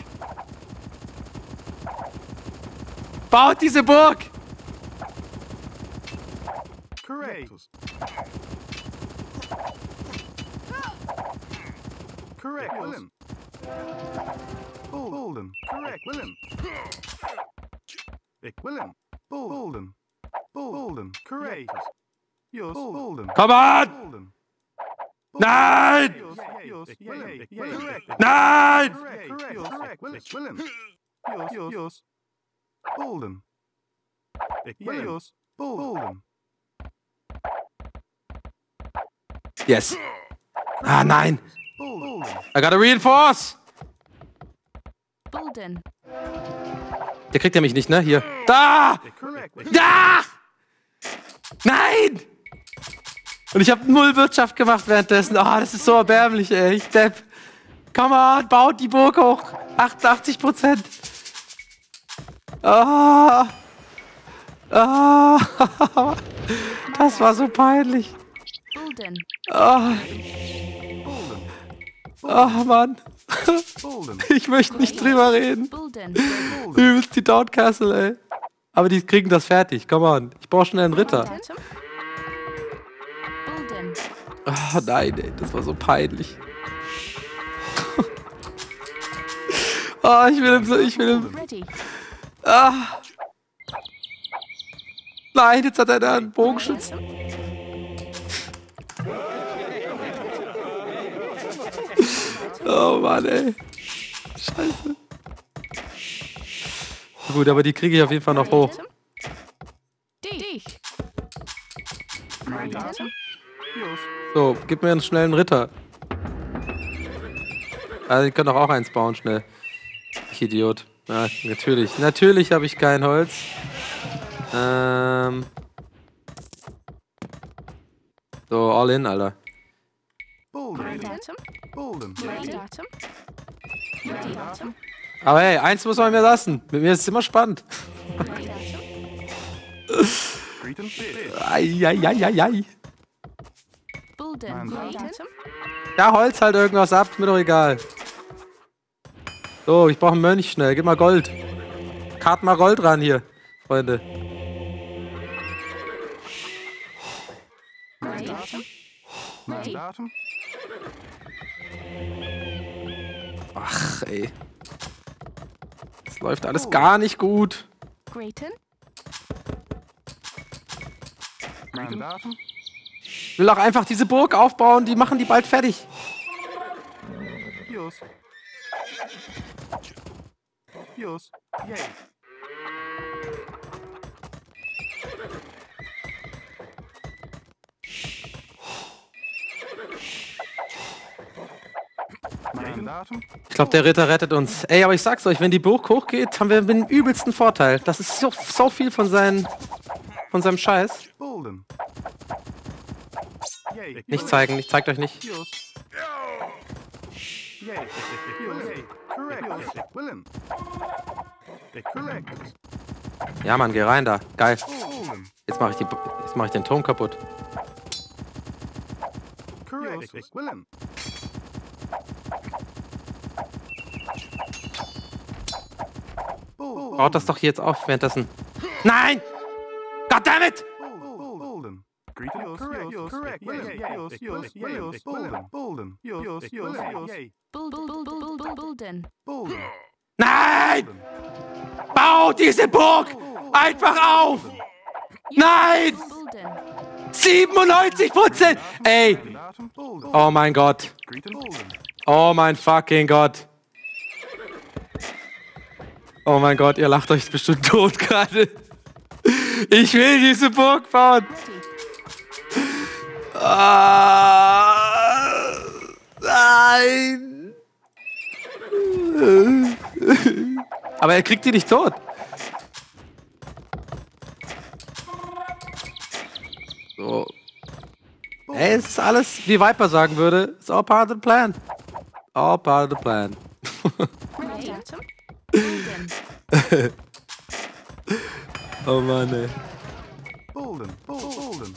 Baut diese Burg! Correctus. Correct. William. Golden. Correct. William. Equilin. Golden. Golden. Correct. Yours. Golden. Komm on! Golden. Nein! Nein! Yours. Golden. Yes. Ah, nein! I gotta reinforce! Bulden. Der kriegt ja mich nicht, ne? Hier. Da! Da! Nein! Und ich habe null Wirtschaft gemacht währenddessen. Ah, das ist so erbärmlich, ey. Ich depp. Come on, baut die Burg hoch. 88 Prozent. Ah. Ah. Das war so peinlich. Ah. Ah, Mann. Ich möchte nicht drüber reden. Übelst die Downcastle, ey. Aber die kriegen das fertig. Come on. Ich brauche schnell einen Ritter. Ah, nein, ey. Das war so peinlich. Ah, ich will so, ich will. Ready. Ah. Nein, jetzt hat er da einen Bogenschützen. Oh Mann, ey. Scheiße. Gut, aber die kriege ich auf jeden Fall noch hoch. Dich. So, gib mir einen schnellen Ritter. Also, ich kann doch auch eins bauen, schnell. Ich Idiot. Ja, natürlich. Natürlich habe ich kein Holz. Ähm. So, all in, Alter. Bolden. Datum. Bolden. Datum. Datum. Aber hey, eins muss man mir lassen. Mit mir ist es immer spannend. Eieieiei. Ja, Holz halt irgendwas ab, ist mir doch egal. So, ich brauche einen Mönch schnell. Gib mal Gold. Kart mal Gold ran hier, Freunde. Ach, ey. Das läuft alles gar nicht gut. Grayton. Mandatum. Ich will auch einfach diese Burg aufbauen, die machen die bald fertig. Yours. Yours. Yay. Mandatum. Ich glaube, der Ritter rettet uns. Ey, aber ich sag's euch, wenn die Burg hochgeht, haben wir den übelsten Vorteil. Das ist so, so viel von, seinen, von seinem Scheiß. Nicht zeigen, ich zeig euch nicht. Ja, Mann, geh rein da. Geil. Jetzt mache ich, die- jetzt mach ich den Turm kaputt. Correct. Willen. Bolden. Baut das doch jetzt auf währenddessen. Nein! Goddammit! Nein! Bau diese Burg einfach auf! Nein! Bulden. 97 Prozent! Ey! Oh mein Gott. Oh mein fucking Gott. Oh mein Gott, ihr lacht euch bestimmt tot gerade. Ich will diese Burg bauen. Ah, nein. Aber er kriegt die nicht tot. So. Ey, es ist alles, wie Viper sagen würde, it's all part of the plan. All part of the plan. Oh Mann, ey. Bolden. Bolden.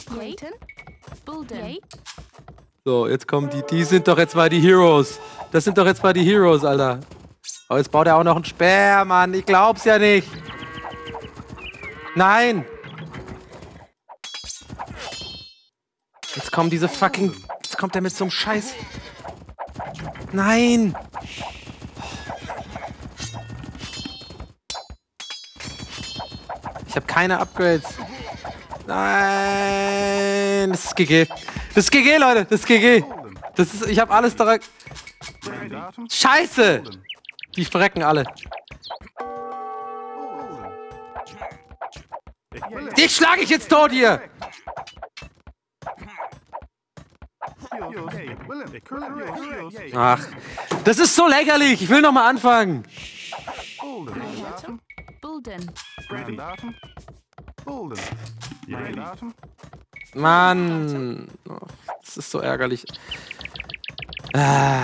Bulden. So, jetzt kommen die. Die sind doch jetzt mal die Heroes. Das sind doch jetzt mal die Heroes, Alter. Aber jetzt baut er auch noch einen Speer, Mann. Ich glaub's ja nicht. Nein. Jetzt kommen diese fucking. Jetzt kommt er mit so einem Scheiß. Nein. Ich habe keine Upgrades. Nein. Das ist GG. Das ist GG, Leute. Das ist GG. Das ist. Ich habe alles daran. Scheiße. Die verrecken alle. Dich schlage ich jetzt tot hier. Ach, das ist so lächerlich. Ich will noch mal anfangen. Bolden. Datum. Bulden. Mandatum. Bolden. Mann. Das ist so ärgerlich. Ah.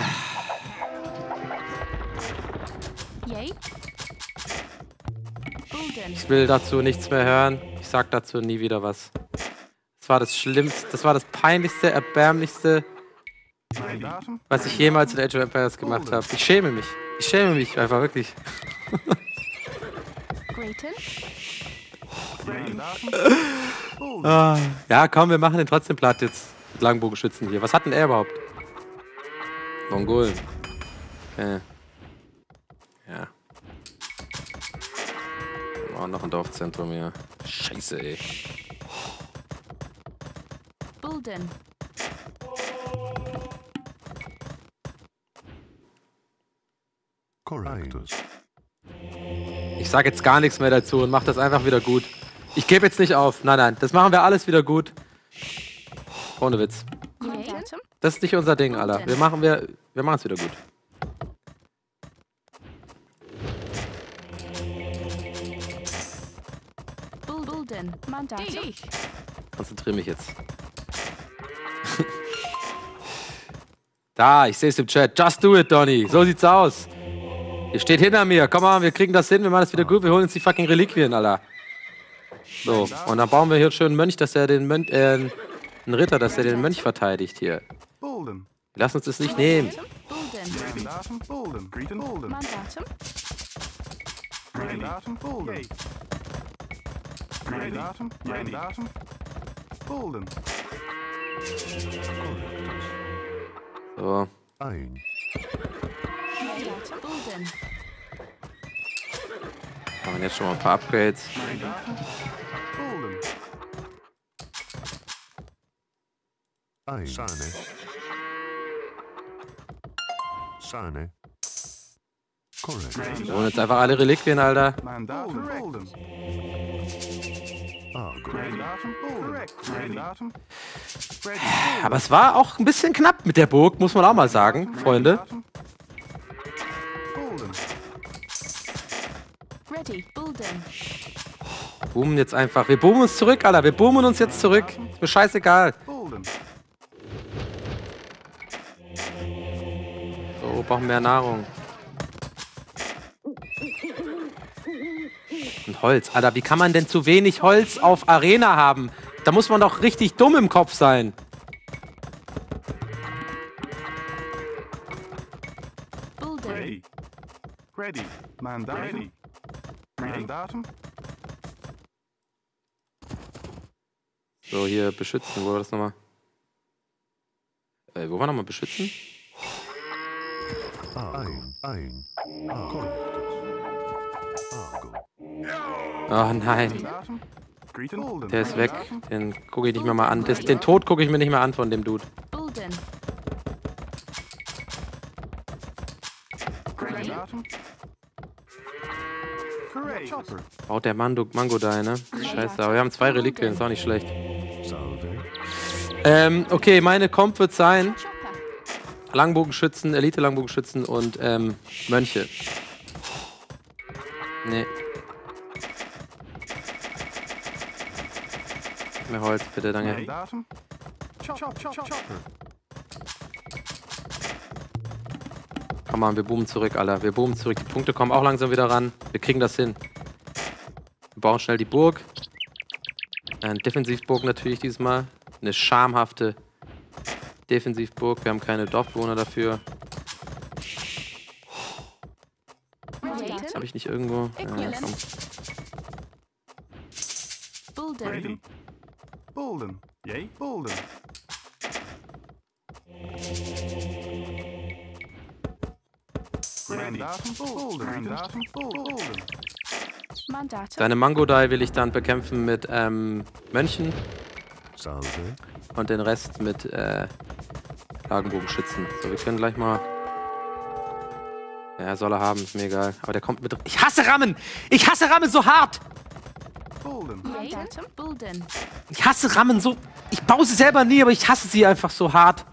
Bulden. ich will dazu nichts mehr hören. Ich sag dazu nie wieder was. Das war das Schlimmste, das war das peinlichste, erbärmlichste, was ich jemals in Age of Empires gemacht habe. Ich schäme mich. Ich schäme mich einfach wirklich. Ah, ja, komm, wir machen den trotzdem platt jetzt. Mit Langbogenschützen hier. Was hat denn er überhaupt? Mongolen. Okay. Ja. Oh, noch ein Dorfzentrum hier. Scheiße, ey. Bulden. Correctus. Ich sag jetzt gar nichts mehr dazu und mach das einfach wieder gut. Ich gebe jetzt nicht auf. Nein, nein, das machen wir alles wieder gut. Ohne Witz. Das ist nicht unser Ding, Alter. Wir machen wir, wir machen es wieder gut. Konzentriere mich jetzt. da, ich sehe es im Chat. Just do it, Donny. So sieht's aus. Ihr steht hinter mir. Komm mal, wir kriegen das hin. Wir machen das wieder gut. Wir holen uns die fucking Reliquien, Alter. So, und dann bauen wir hier schön einen Mönch, dass er den Mönch, äh, einen Ritter, dass er den Mönch verteidigt hier. Lass uns das nicht nehmen. So. Machen jetzt schon mal ein paar Upgrades. Sane. Sane. Correct. Wir holen jetzt einfach alle Reliquien, Alter. Ready. Aber es war auch ein bisschen knapp mit der Burg, muss man auch mal sagen, Freunde. Mandatum. Bolden. Ready. Bulden. Boomen jetzt einfach. Wir boomen uns zurück, Alter. Wir boomen uns jetzt zurück. Ist mir scheißegal. So, brauchen mehr Nahrung. Und Holz. Alter, wie kann man denn zu wenig Holz auf Arena haben? Da muss man doch richtig dumm im Kopf sein. Ready. Ready. Mandatum. Mandatum. So, hier beschützen. Wo war das nochmal? Äh, wo war nochmal beschützen? Ein. Oh nein. Greeton. Bolden. Der ist weg. Den gucke ich nicht mehr mal an. Das, den Tod gucke ich mir nicht mehr an von dem Dude. Bulden. Mandatum. Correct. Chopper. Baut der Mando, Mango da, ne? Scheiße, aber wir haben zwei Reliquien, ist auch nicht schlecht. Ähm, okay, meine Comp wird sein. Langbogenschützen, Elite-Langbogenschützen und ähm, Mönche. Nee. Mehr Holz, bitte, danke. Komm mal, wir boomen zurück, Alter. Wir boomen zurück. Die Punkte kommen auch langsam wieder ran. Wir kriegen das hin. Wir bauen schnell die Burg. Eine Defensivburg natürlich diesmal. Eine schamhafte Defensivburg. Wir haben keine Dorfbewohner dafür. Habe ich nicht irgendwo? Ja, komm. Bulden. Ready. Bolden. Yay. Bolden. Deine Mangodai will ich dann bekämpfen mit ähm, Mönchen und den Rest mit äh, Lagenbogenschützen. So, wir können gleich mal. Ja, soll er haben, ist mir egal. Aber der kommt mit. Ich hasse Rammen! Ich hasse Rammen so hart! Ich hasse Rammen so. Ich baue sie selber nie, aber ich hasse sie einfach so hart.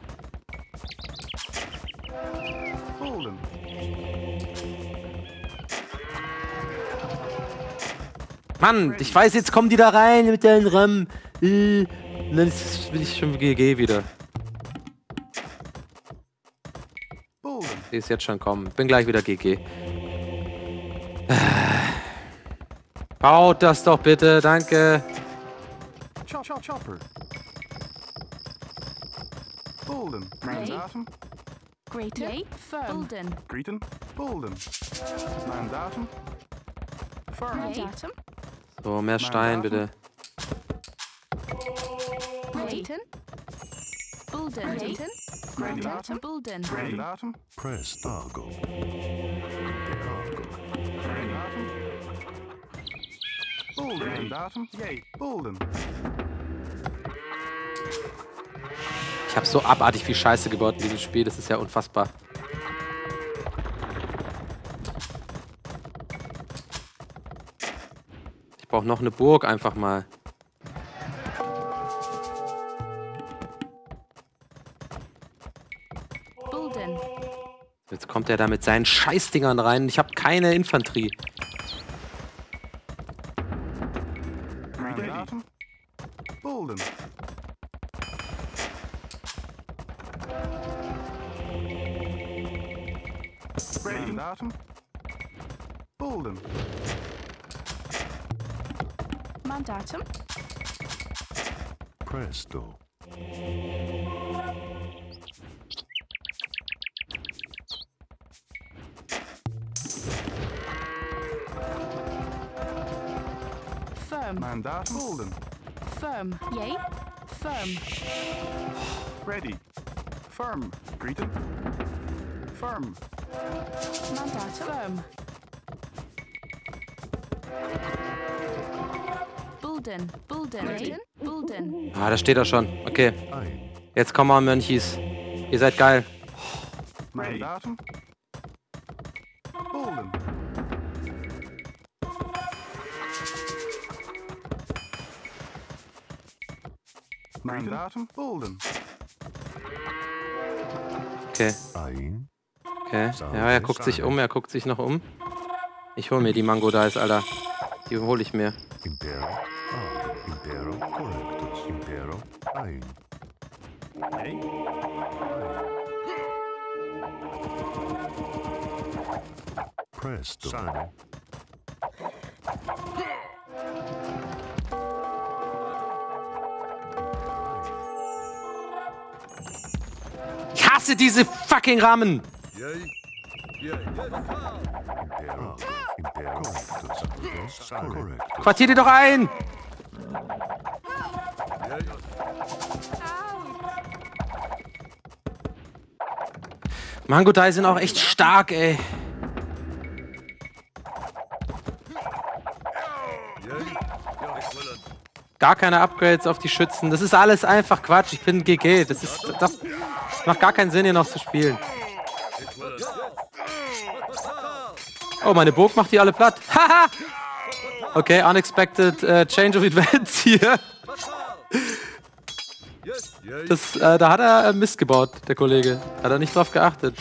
Mann, ich weiß, jetzt kommen die da rein mit. Äh, Und dann bin ich schon GG wieder. Bolden. Die ist jetzt schon kommen. Bin gleich wieder GG. Äh. Baut das doch bitte, danke. Chop, chop, chopper. Bolden. Mandatum. Greater. Bulden. Greeton. Bolden. Mandatum. Firm. Mandatum. So, mehr Stein bitte. Bulden. Bulden. Press Argo. Yay. Ich habe so abartig viel Scheiße gebaut in diesem Spiel, das ist ja unfassbar. brauche noch eine Burg einfach mal. Jetzt kommt er da mit seinen Scheißdingern rein. Ich habe keine Infanterie. Firm. Greeted. Firm. Mandatum. Firm. Bulden. Bulden. Bulden. Bulden. Ah, da steht er schon. Okay, jetzt kommen wir, Mönchis. Ihr seid geil. Mandatum. Bolden. Mandatum. Bolden. Okay, okay. Ja, er guckt sich um, er guckt sich noch um. Ich hol mir die Mango Dice, Alter. Die hole ich mir. Presto. Hasse diese fucking Rahmen! Quartier die doch ein! Mango Dice sind auch echt stark, ey. Gar keine Upgrades auf die Schützen. Das ist alles einfach Quatsch. Ich bin GG. Das ist. Das macht gar keinen Sinn, hier noch zu spielen. Oh, meine Burg macht die alle platt. Haha! Okay, unexpected äh, change of events hier. Das, äh, da hat er äh, Mist gebaut, der Kollege. Hat er nicht drauf geachtet.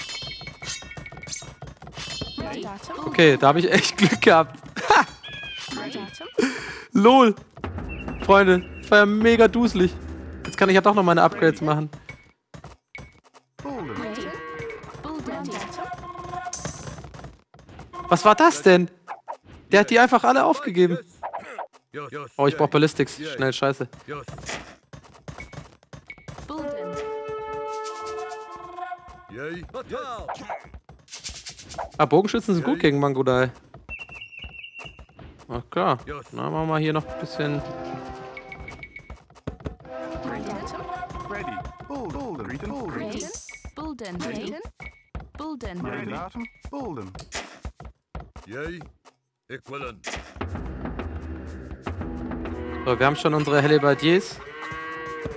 Okay, da habe ich echt Glück gehabt. LOL. Freunde, das war ja mega duselig. Jetzt kann ich ja doch noch meine Upgrades machen. Was war das denn? Der hat die einfach alle aufgegeben. Oh, ich brauch Yay. Ballistics. Schnell, scheiße. Ah, Bogenschützen sind gut gegen Mangodai. Na klar. Na, machen wir mal hier noch ein bisschen. Ready. Bolden. Bolden. Greeted. Bolden. Bulden. Bulden. Bulden. Bulden. Bolden. Yay. Ihn. So, wir haben schon unsere Hellebardiers.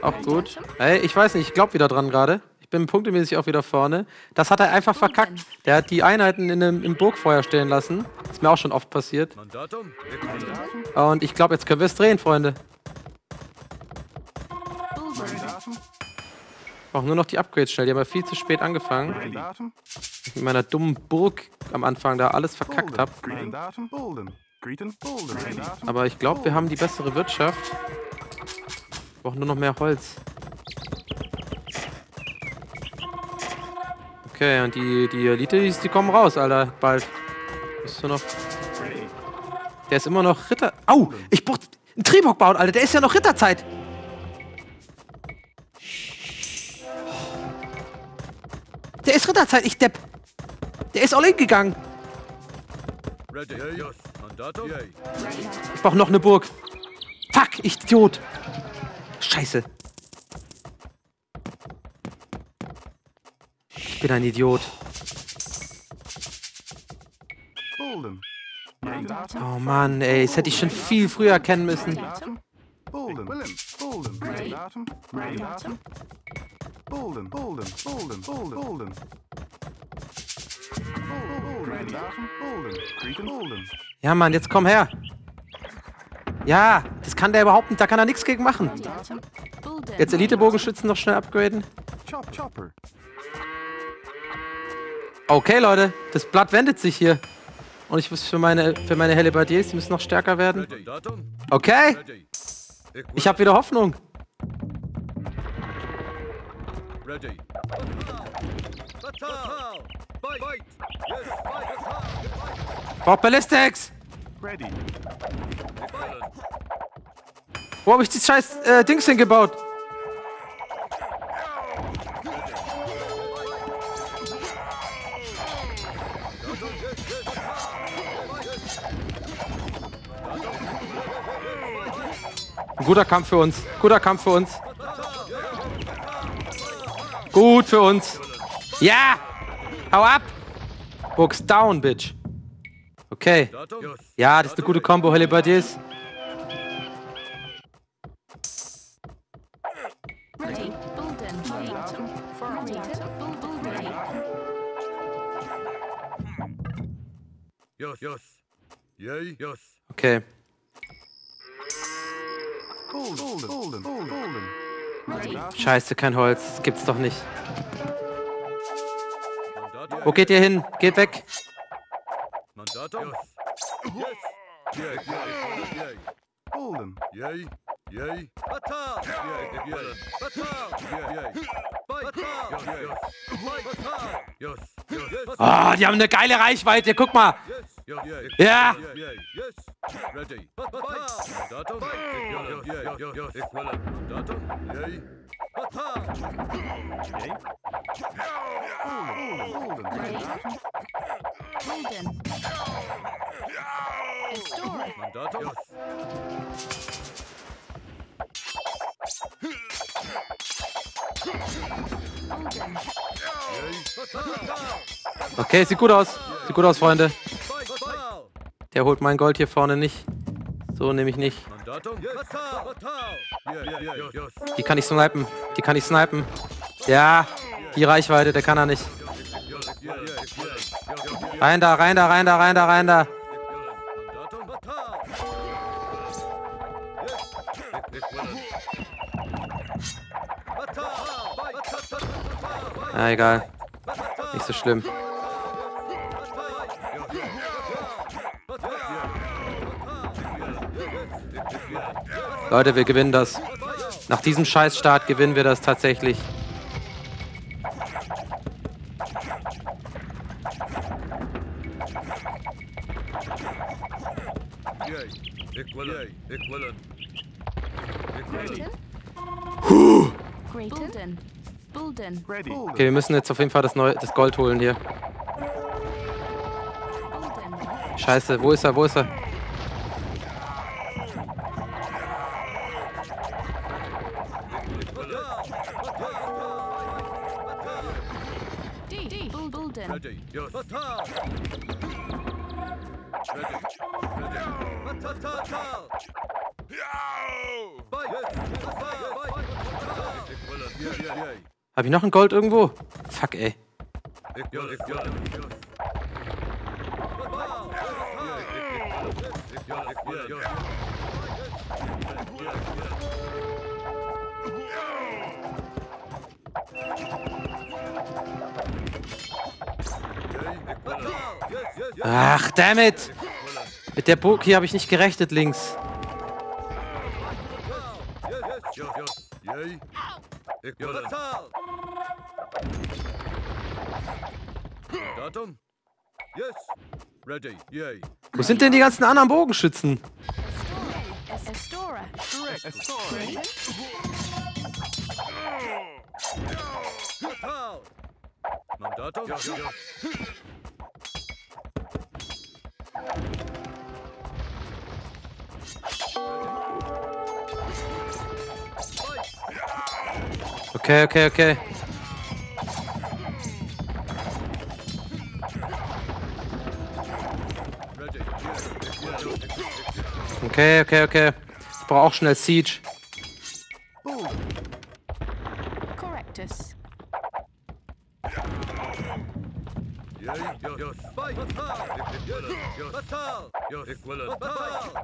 Auch gut. Ey, ich weiß nicht, ich glaube wieder dran gerade. Ich bin punktemäßig auch wieder vorne. Das hat er einfach verkackt. Der hat die Einheiten in einem, im Burgfeuer stehen lassen. Ist mir auch schon oft passiert. Und ich glaube, jetzt können wir es drehen, Freunde. Brauche nur noch die Upgrades schnell. Die haben ja viel zu spät angefangen. Ich mit meiner dummen Burg am Anfang da alles verkackt habe. Aber ich glaube, wir haben die bessere Wirtschaft. Wir brauchen nur noch mehr Holz. Okay, und die, die Elite, die, die kommen raus, Alter, bald. Bist du noch. Der ist immer noch Ritter. Au! Ich brauch einen Triebock bauen, Alter. Der ist ja noch Ritterzeit. Der ist Ritterzeit, ich Depp. Der ist all in gegangen. Ich brauch noch eine Burg. Fuck, ich Idiot. Scheiße. Ich bin ein Idiot. Oh Mann, ey, das hätte ich schon viel früher erkennen müssen. Bolden. Bolden. Bolden. Bolden. Bolden. Ja, Mann, jetzt komm her. Ja, das kann der überhaupt nicht, da kann er nichts gegen machen. Jetzt Elite-Bogenschützen noch schnell upgraden. Okay, Leute, das Blatt wendet sich hier. Und ich muss für meine, für meine Hellebardiers, die müssen noch stärker werden. Okay, ich habe wieder Hoffnung. Ready. Braucht Ballistics! Ready. Wo habe ich die scheiß äh, Dings hingebaut? Ein guter Kampf für uns. Guter Kampf für uns. Gut für uns. Ja! Hau ab! Books down, bitch. Okay. Ja, das ist eine gute Combo, Hellebardiers. Okay. Golden. Golden. Golden. Ready. Scheiße, kein Holz. Das gibt's doch nicht. Wo geht ihr hin? Geht weg. Ah, die haben eine geile Reichweite. Guck mal. Yes. Ja. Yes. Ready. Mandatum. Equivalent. Mandatum. Yay. Golden. Estora. Mandatum. Okay, sieht gut aus. Sieht gut aus, Freunde. Der holt mein Gold hier vorne nicht. So nehme ich nicht. Die kann ich snipen. Die kann ich snipen. Ja, die Reichweite, der kann er nicht. Rein da, rein da, rein da, rein da, rein da. Ja, egal. Nicht so schlimm. Leute, wir gewinnen das. Nach diesem Scheißstart gewinnen wir das tatsächlich. Okay, wir müssen jetzt auf jeden Fall das, Neu das Gold holen hier. Scheiße, wo ist er, wo ist er? Bulden. Ready. Yes. Ready. Ready. Hab ich noch ein Gold irgendwo? Fuck, ey. Yes. Yes. Yes. Ach, damn it! Mit der Burg hier habe ich nicht gerechnet links. Wo sind denn die ganzen anderen Bogenschützen? Mandatum? Okay, okay, okay. Okay, okay, okay. Ich brauche auch schnell Siege.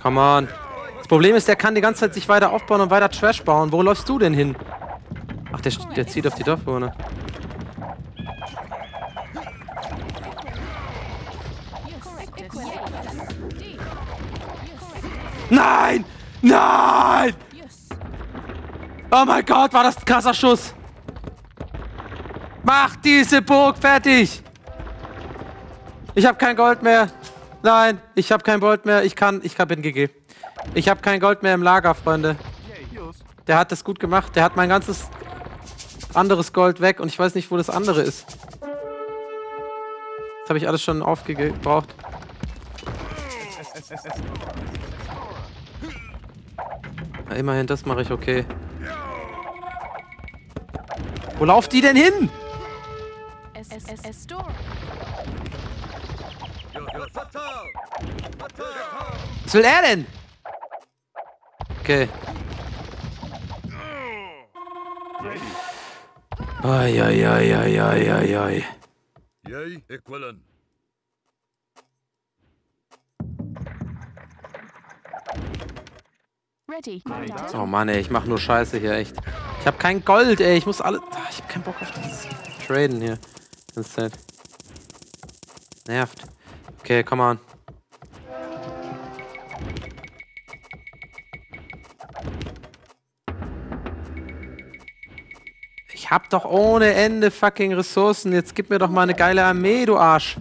Come on. Das Problem ist, der kann die ganze Zeit sich weiter aufbauen und weiter Trash bauen. Wo läufst du denn hin? Ach, der, der zieht auf die Dorfbewohner. Nein! Nein! Oh mein Gott, war das ein krasser Schuss! Mach diese Burg fertig! Ich habe kein Gold mehr. Nein, ich habe kein Gold mehr. Ich kann, ich bin GG. Ich habe kein Gold mehr im Lager, Freunde. Der hat das gut gemacht. Der hat mein ganzes anderes Gold weg und ich weiß nicht, wo das andere ist. Das habe ich alles schon aufgebraucht. Na, immerhin, das mache ich okay. Wo lauft die denn hin? S S S S store. Yo, yo, fatal! Fatal! Was will er denn? Okay. Ai. Yay. Ready. Oh Mann, ey, ich mach nur Scheiße hier, echt. Ich hab kein Gold, ey. Ich muss alle. Ah, Ich hab keinen Bock auf dieses Traden hier. Ganze Zeit. Nervt. Okay, come on. Ich hab doch ohne Ende fucking Ressourcen. Jetzt gib mir doch mal eine geile Armee, du Arsch.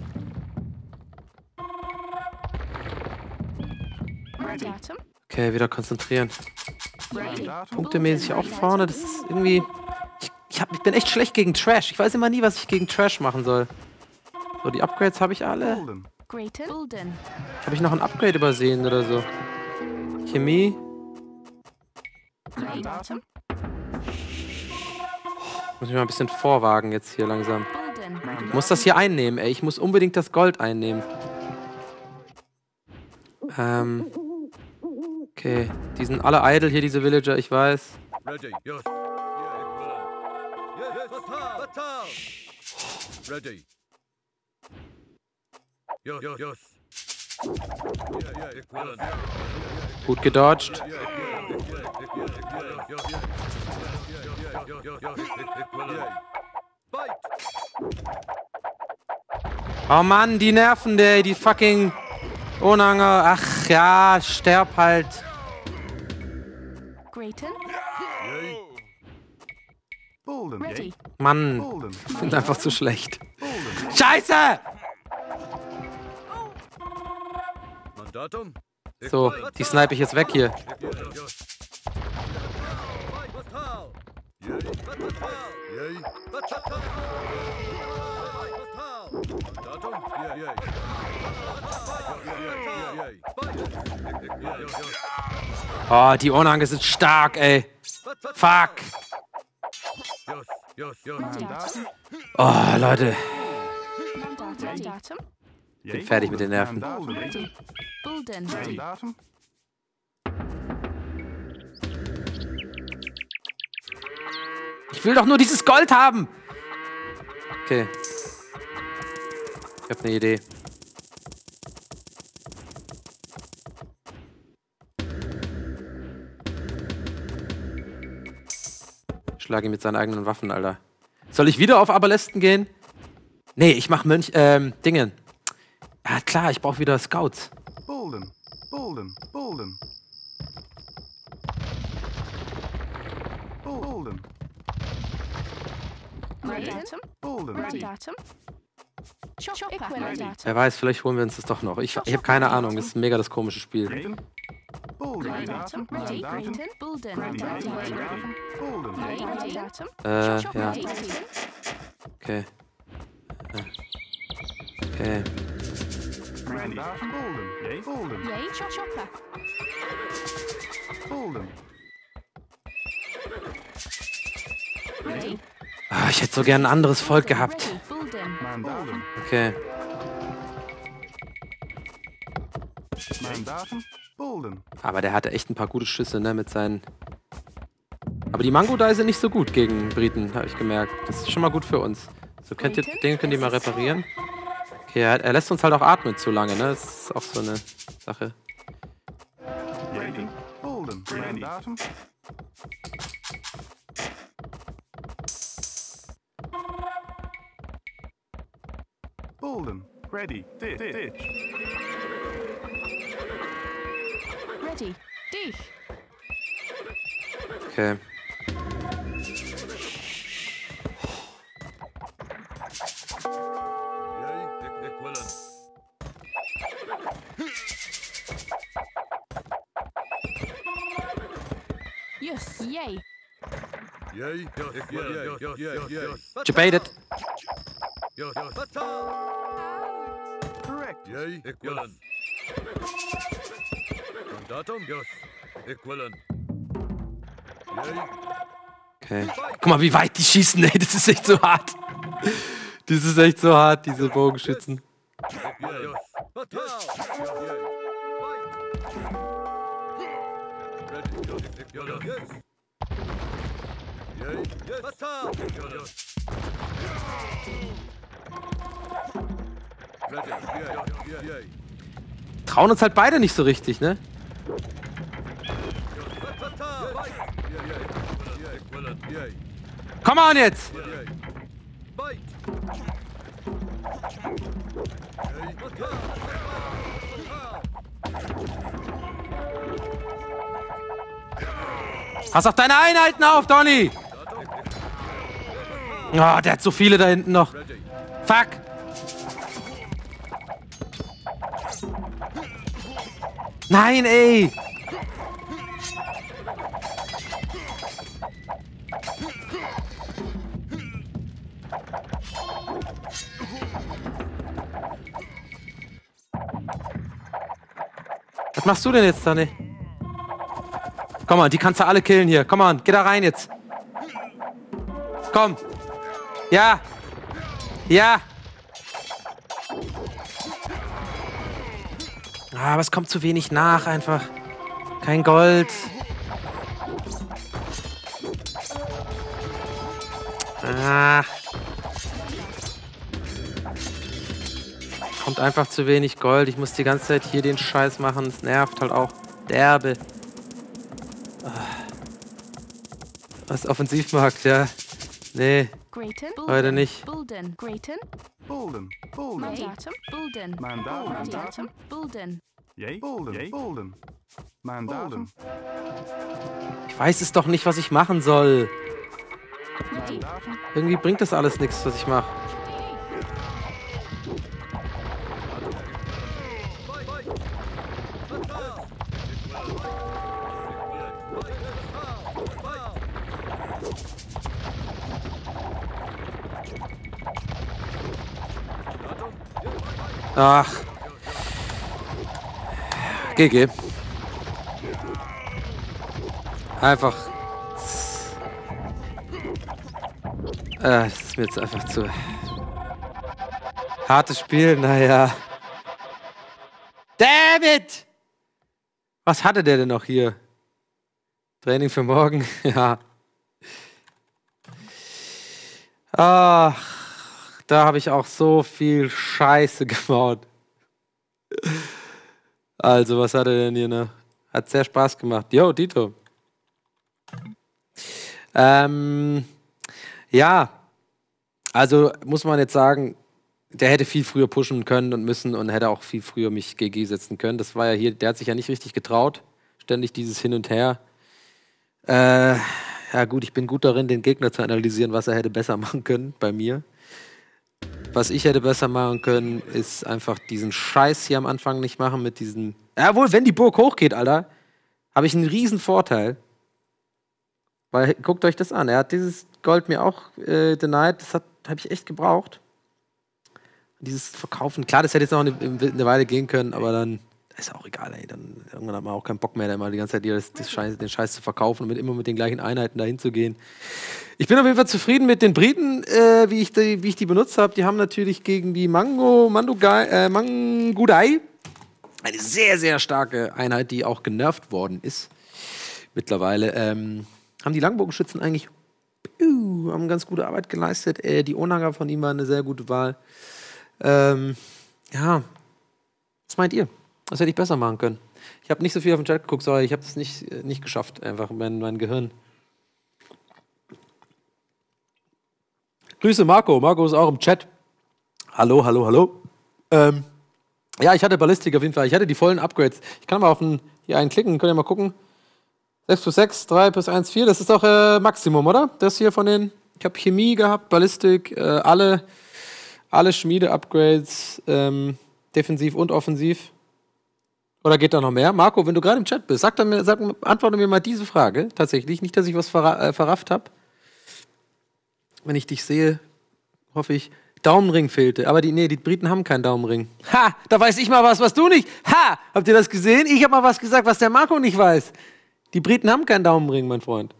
Okay, wieder konzentrieren. Punktemäßig auch vorne. Das ist irgendwie. Ich, ich, hab, ich bin echt schlecht gegen Trash. Ich weiß immer nie, was ich gegen Trash machen soll. So, die Upgrades habe ich alle. Bulden. Habe ich noch ein Upgrade übersehen oder so? Chemie. Muss ich mal ein bisschen vorwagen jetzt hier langsam. Ich muss das hier einnehmen, ey. Ich muss unbedingt das Gold einnehmen. Ähm. Okay. Die sind alle idle hier, diese Villager, ich weiß. Ready, yes. Yeah, equivalent. Yes, yes, fatal! Fatal! Ready. Yes, yes, yes. Gut gedodged. Oh Mann, die nerven, der, die fucking Unhanger. Ach ja, sterb halt. Mann, ich finde einfach zu schlecht. Scheiße! So, die snipe ich jetzt weg hier. Oh, die Unhange sind stark, ey. Fuck. Oh, Leute. Mandatum. Bin fertig mit den Nerven. Bulden. Ich will doch nur dieses Gold haben. Okay. Ich habe eine Idee. Schlag ihn mit seinen eigenen Waffen, Alter. Soll ich wieder auf Aberlesten gehen? Nee, ich mach Mönch, ähm, Dingen. Ja, klar, ich brauche wieder Scouts. Golden. Golden. Golden. Golden. Mandatum. Golden. Mandatum. Wer weiß, vielleicht holen wir uns das doch noch. Ich, ich habe keine Ahnung, das ist mega das komische Spiel. Äh, ja, okay. Äh. Okay. Mandatum. Golden. Golden. Yay. Chopper. Golden. Ready. Ah, ich hätte so gern ein anderes Volk gehabt. Okay. Aber der hatte echt ein paar gute Schüsse, ne, mit seinen. Aber die Mango-Dai sind nicht so gut gegen Briten, habe ich gemerkt. Das ist schon mal gut für uns. So könnt ihr, den könnt ihr mal reparieren. Okay, er, er lässt uns halt auch atmen zu lange, ne? Das ist auch so eine Sache. Ready. Mandatum. Golden. Ready. Ditch. Ready. Dich. Okay. Yes. Yay. Yay, yes, ik willen. Yes, yes, yes, yes. Debated. Yes, yes. Batal. Correct. Yay, ik willen. Mandatum? Yes, willen. Yay, Okay. Guck mal, wie weit die schießen, ey. Das ist echt so hart. Das ist echt so hart, diese Bogenschützen. Trauen uns halt beide nicht so richtig, ne? Komm on jetzt! Pass auf deine Einheiten auf, Donny! Oh, der hat so viele da hinten noch. Fuck! Nein, ey! Was machst du denn jetzt, Donny? Komm mal, die kannst du alle killen hier. Komm on, geh da rein jetzt. Komm. Ja. Ja. Aber es kommt zu wenig nach einfach. Kein Gold. Ach. Kommt einfach zu wenig Gold. Ich muss die ganze Zeit hier den Scheiß machen. Es nervt halt auch derbe. Ah. Was Offensivmarkt, ja. Nee, Grayton. heute nicht. Bulden. Grayton. Bolden. Bolden. Mandatum. Bulden. Mandatum. Mandatum. Bulden. Yay. Bolden. Yay. Bolden. Mandatum. Ich weiß es doch nicht, was ich machen soll. Irgendwie bringt das alles nichts, was ich mache. Ach. GG. Einfach. Äh, das ist mir jetzt einfach zu. Hartes Spiel, naja. Damn it! Was hatte der denn noch hier? Training für morgen? ja. Ach, da habe ich auch so viel Scheiße gebaut. Also, was hat er denn hier noch? Hat sehr Spaß gemacht. Yo, Dito. Ähm, ja, also muss man jetzt sagen, der hätte viel früher pushen können und müssen und hätte auch viel früher mich GG setzen können. Das war ja hier, der hat sich ja nicht richtig getraut. Ständig dieses Hin und Her. Äh, ja, gut, ich bin gut darin, den Gegner zu analysieren, was er hätte besser machen können bei mir. Was ich hätte besser machen können, ist einfach diesen Scheiß hier am Anfang nicht machen mit diesen. Jawohl, wenn die Burg hochgeht, Alter, habe ich einen riesen Vorteil. Weil, guckt euch das an. Er hat dieses Gold mir auch äh, denied. Das habe ich echt gebraucht. Dieses Verkaufen. Klar, das hätte jetzt noch eine, eine Weile gehen können, aber dann ist auch egal, ey. Dann irgendwann hat man auch keinen Bock mehr, da immer die ganze Zeit das, das Scheiß, den Scheiß zu verkaufen und mit, immer mit den gleichen Einheiten dahin zu gehen. Ich bin auf jeden Fall zufrieden mit den Briten, äh, wie, ich die, wie ich die benutzt habe. Die haben natürlich gegen die Mango, Mandugai, äh, Mangudai eine sehr, sehr starke Einheit, die auch genervt worden ist. Mittlerweile ähm, haben die Langbogenschützen eigentlich piu, haben ganz gute Arbeit geleistet. Äh, die Onaga von ihm war eine sehr gute Wahl. Ähm, ja, was meint ihr? Was hätte ich besser machen können? Ich habe nicht so viel auf den Chat geguckt, sorry, ich habe es nicht, äh, nicht geschafft, einfach mein, mein Gehirn. Grüße Marco, Marco ist auch im Chat. Hallo, hallo, hallo. Ähm, Ja, ich hatte Ballistik auf jeden Fall. Ich hatte die vollen Upgrades. Ich kann mal auf den, hier einen klicken, könnt ihr mal gucken. 6 plus 6, 3 plus 1, 4. Das ist doch äh, Maximum, oder? Das hier von den. Ich habe Chemie gehabt, Ballistik, äh, alle, alle Schmiede-Upgrades, ähm, defensiv und offensiv. Oder geht da noch mehr? Marco, wenn du gerade im Chat bist, sag, dann mir, sag, antworte mir mal diese Frage. Tatsächlich. Nicht, dass ich was verra äh, verrafft habe. Wenn ich dich sehe, hoffe ich. Daumenring fehlte. Aber die, nee, die Briten haben keinen Daumenring. Ha, da weiß ich mal was, was du nicht. Ha, habt ihr das gesehen? Ich habe mal was gesagt, was der Marco nicht weiß. Die Briten haben keinen Daumenring, mein Freund.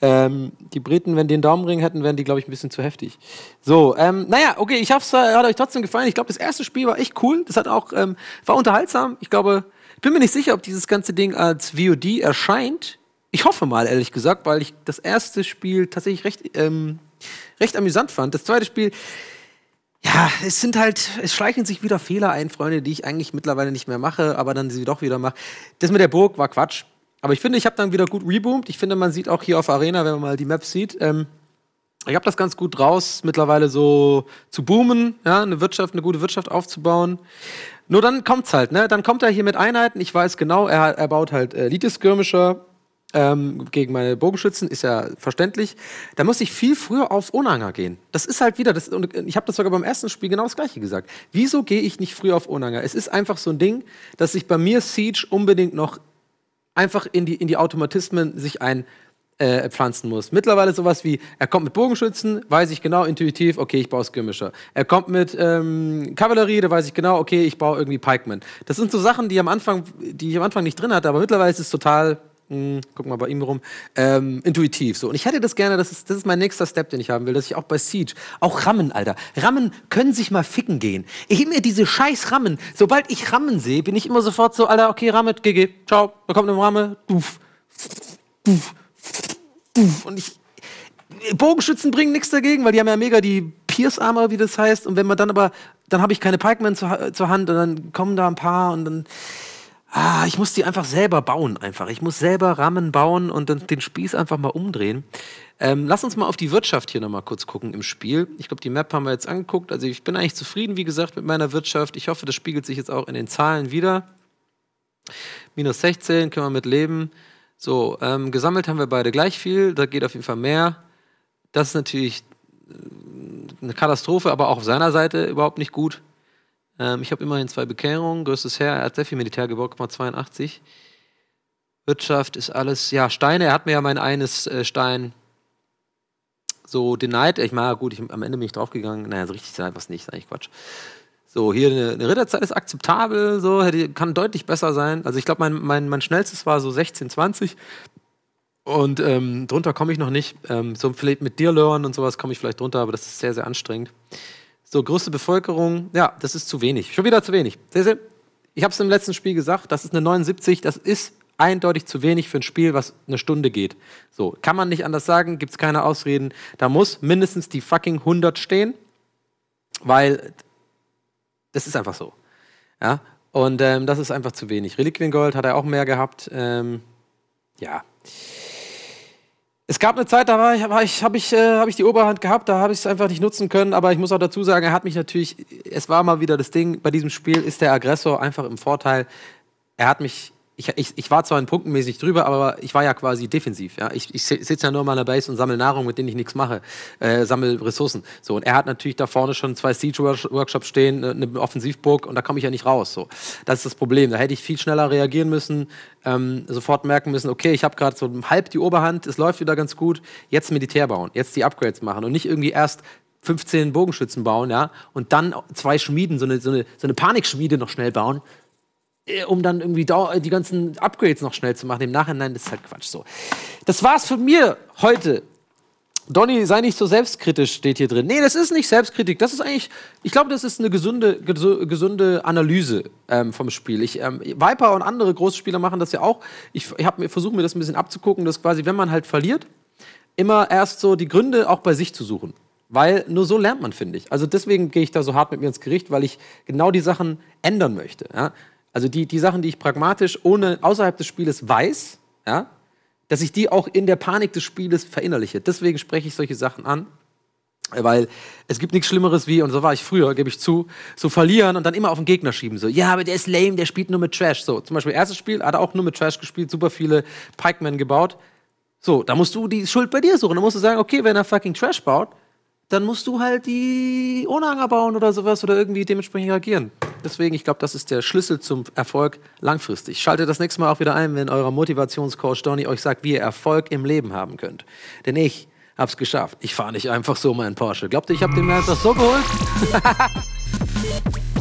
Ähm, die Briten, wenn die einen Daumenring hätten, wären die, glaube ich, ein bisschen zu heftig. So, ähm, naja, okay, ich hoffe, es hat euch trotzdem gefallen. Ich glaube, das erste Spiel war echt cool. Das hat auch, ähm, war unterhaltsam. Ich glaube, ich bin mir nicht sicher, ob dieses ganze Ding als VOD erscheint. Ich hoffe mal, ehrlich gesagt, weil ich das erste Spiel tatsächlich recht, ähm, recht amüsant fand. Das zweite Spiel, ja, es sind halt, es schleichen sich wieder Fehler ein, Freunde, die ich eigentlich mittlerweile nicht mehr mache, aber dann sie doch wieder mache. Das mit der Burg war Quatsch. Aber ich finde, ich habe dann wieder gut reboomt. Ich finde, man sieht auch hier auf Arena, wenn man mal die Maps sieht, ähm, ich habe das ganz gut raus, mittlerweile so zu boomen, ja, eine Wirtschaft, eine gute Wirtschaft aufzubauen. Nur dann kommt's halt, ne? Dann kommt er hier mit Einheiten. Ich weiß genau, er, er baut halt äh, Elite-Skirmisher ähm, gegen meine Bogenschützen, ist ja verständlich. Da muss ich viel früher auf Onanger gehen. Das ist halt wieder, das, und ich habe das sogar beim ersten Spiel genau das gleiche gesagt. Wieso gehe ich nicht früher auf Onanger? Es ist einfach so ein Ding, dass sich bei mir Siege unbedingt noch einfach in die, in die Automatismen sich ein äh, pflanzen muss. Mittlerweile sowas wie, er kommt mit Bogenschützen, weiß ich genau intuitiv, okay, ich baue Skirmisher. Er kommt mit ähm, Kavallerie, da weiß ich genau, okay, ich baue irgendwie Pikemen. Das sind so Sachen, die, am Anfang, die ich am Anfang nicht drin hatte, aber mittlerweile ist es total, mh, guck mal bei ihm rum, ähm, intuitiv so. Und ich hätte das gerne, das ist, das ist mein nächster Step, den ich haben will, dass ich auch bei Siege, auch Rammen, Alter. Rammen können sich mal ficken gehen. Ich mir diese scheiß Rammen, sobald ich Rammen sehe, bin ich immer sofort so, Alter, okay, Ramme, GG, ciao, da kommt eine Ramme, duf, duf, duf. Und ich, Bogenschützen bringen nichts dagegen, weil die haben ja mega die Pierce-Armor, wie das heißt. Und wenn man dann aber, dann habe ich keine Pikemen zur, zur Hand und dann kommen da ein paar und dann, ah, ich muss die einfach selber bauen einfach. Ich muss selber Rammen bauen und dann den Spieß einfach mal umdrehen. Ähm, lass uns mal auf die Wirtschaft hier nochmal kurz gucken im Spiel. Ich glaube, die Map haben wir jetzt angeguckt. Also ich bin eigentlich zufrieden, wie gesagt, mit meiner Wirtschaft. Ich hoffe, das spiegelt sich jetzt auch in den Zahlen wieder. Minus 16 können wir mit leben. So, ähm, gesammelt haben wir beide gleich viel. Da geht auf jeden Fall mehr. Das ist natürlich äh, eine Katastrophe, aber auch auf seiner Seite überhaupt nicht gut. Ähm, ich habe immerhin zwei Bekehrungen, größtes Heer, er hat sehr viel Militär gebaut, 82. Wirtschaft ist alles, ja, Steine, er hat mir ja mein eines äh, Stein so denied. Ich meine, gut, ich, am Ende bin ich draufgegangen. Naja, so richtig denied was nicht, ist eigentlich Quatsch. So, hier eine, eine Ritterzeit ist akzeptabel, so, hätte, kann deutlich besser sein. Also ich glaube, mein, mein, mein schnellstes war so 16, 20. Und ähm, drunter komme ich noch nicht. Ähm, so vielleicht mit Deerlearn und sowas komme ich vielleicht drunter, aber das ist sehr, sehr anstrengend. So, größte Bevölkerung, ja, das ist zu wenig. Schon wieder zu wenig. Ich habe es im letzten Spiel gesagt, das ist eine 79, das ist eindeutig zu wenig für ein Spiel, was eine Stunde geht. So, kann man nicht anders sagen, gibt es keine Ausreden. Da muss mindestens die fucking 100 stehen, weil das ist einfach so. Ja, und ähm, das ist einfach zu wenig. Reliquiengold hat er auch mehr gehabt. Ähm, ja. Es gab eine Zeit, da war ich, habe ich, hab ich, äh, hab ich die Oberhand gehabt, da habe ich es einfach nicht nutzen können, aber ich muss auch dazu sagen, er hat mich natürlich, es war mal wieder das Ding, bei diesem Spiel ist der Aggressor einfach im Vorteil. Er hat mich, ich, ich, ich war zwar in punktenmäßig drüber, aber ich war ja quasi defensiv. Ja? Ich, ich sitze ja nur an der Base und sammle Nahrung, mit denen ich nichts mache, äh, sammle Ressourcen. So, und er hat natürlich da vorne schon zwei Siege-Workshops stehen, eine Offensivburg und da komme ich ja nicht raus. So. Das ist das Problem. Da hätte ich viel schneller reagieren müssen, ähm, sofort merken müssen, okay, ich habe gerade so halb die Oberhand, es läuft wieder ganz gut, jetzt Militär bauen, jetzt die Upgrades machen und nicht irgendwie erst 15 Bogenschützen bauen, ja, und dann zwei Schmieden, so eine, so eine, so eine Panikschmiede noch schnell bauen, um dann irgendwie die ganzen Upgrades noch schnell zu machen. Im Nachhinein ist halt Quatsch so. Das war's von mir heute. Donny, sei nicht so selbstkritisch, steht hier drin. Nee, das ist nicht Selbstkritik. Das ist eigentlich, ich glaube, das ist eine gesunde, gesunde Analyse ähm, vom Spiel. Ich, ähm, Viper und andere Großspieler machen das ja auch. Ich, ich versuche mir das ein bisschen abzugucken, dass quasi, wenn man halt verliert, immer erst so die Gründe auch bei sich zu suchen. Weil nur so lernt man, finde ich. Also deswegen gehe ich da so hart mit mir ins Gericht, weil ich genau die Sachen ändern möchte. Ja? Also die, die Sachen, die ich pragmatisch ohne außerhalb des Spieles weiß, ja, dass ich die auch in der Panik des Spieles verinnerliche. Deswegen spreche ich solche Sachen an. Weil es gibt nichts Schlimmeres wie, und so war ich früher, gebe ich zu, so verlieren und dann immer auf den Gegner schieben. So, ja, aber der ist lame, der spielt nur mit Trash. So, zum Beispiel erstes Spiel hat er auch nur mit Trash gespielt, super viele Pikemen gebaut. So, da musst du die Schuld bei dir suchen. Da musst du sagen, okay, wenn er fucking Trash baut, dann musst du halt die Ohnehanger bauen oder sowas oder irgendwie dementsprechend reagieren. Deswegen, ich glaube, das ist der Schlüssel zum Erfolg langfristig. Schaltet das nächste Mal auch wieder ein, wenn euer Motivationscoach Donny euch sagt, wie ihr Erfolg im Leben haben könnt. Denn ich hab's geschafft. Ich fahre nicht einfach so meinen Porsche. Glaubt ihr, ich habe den mir einfach so geholt?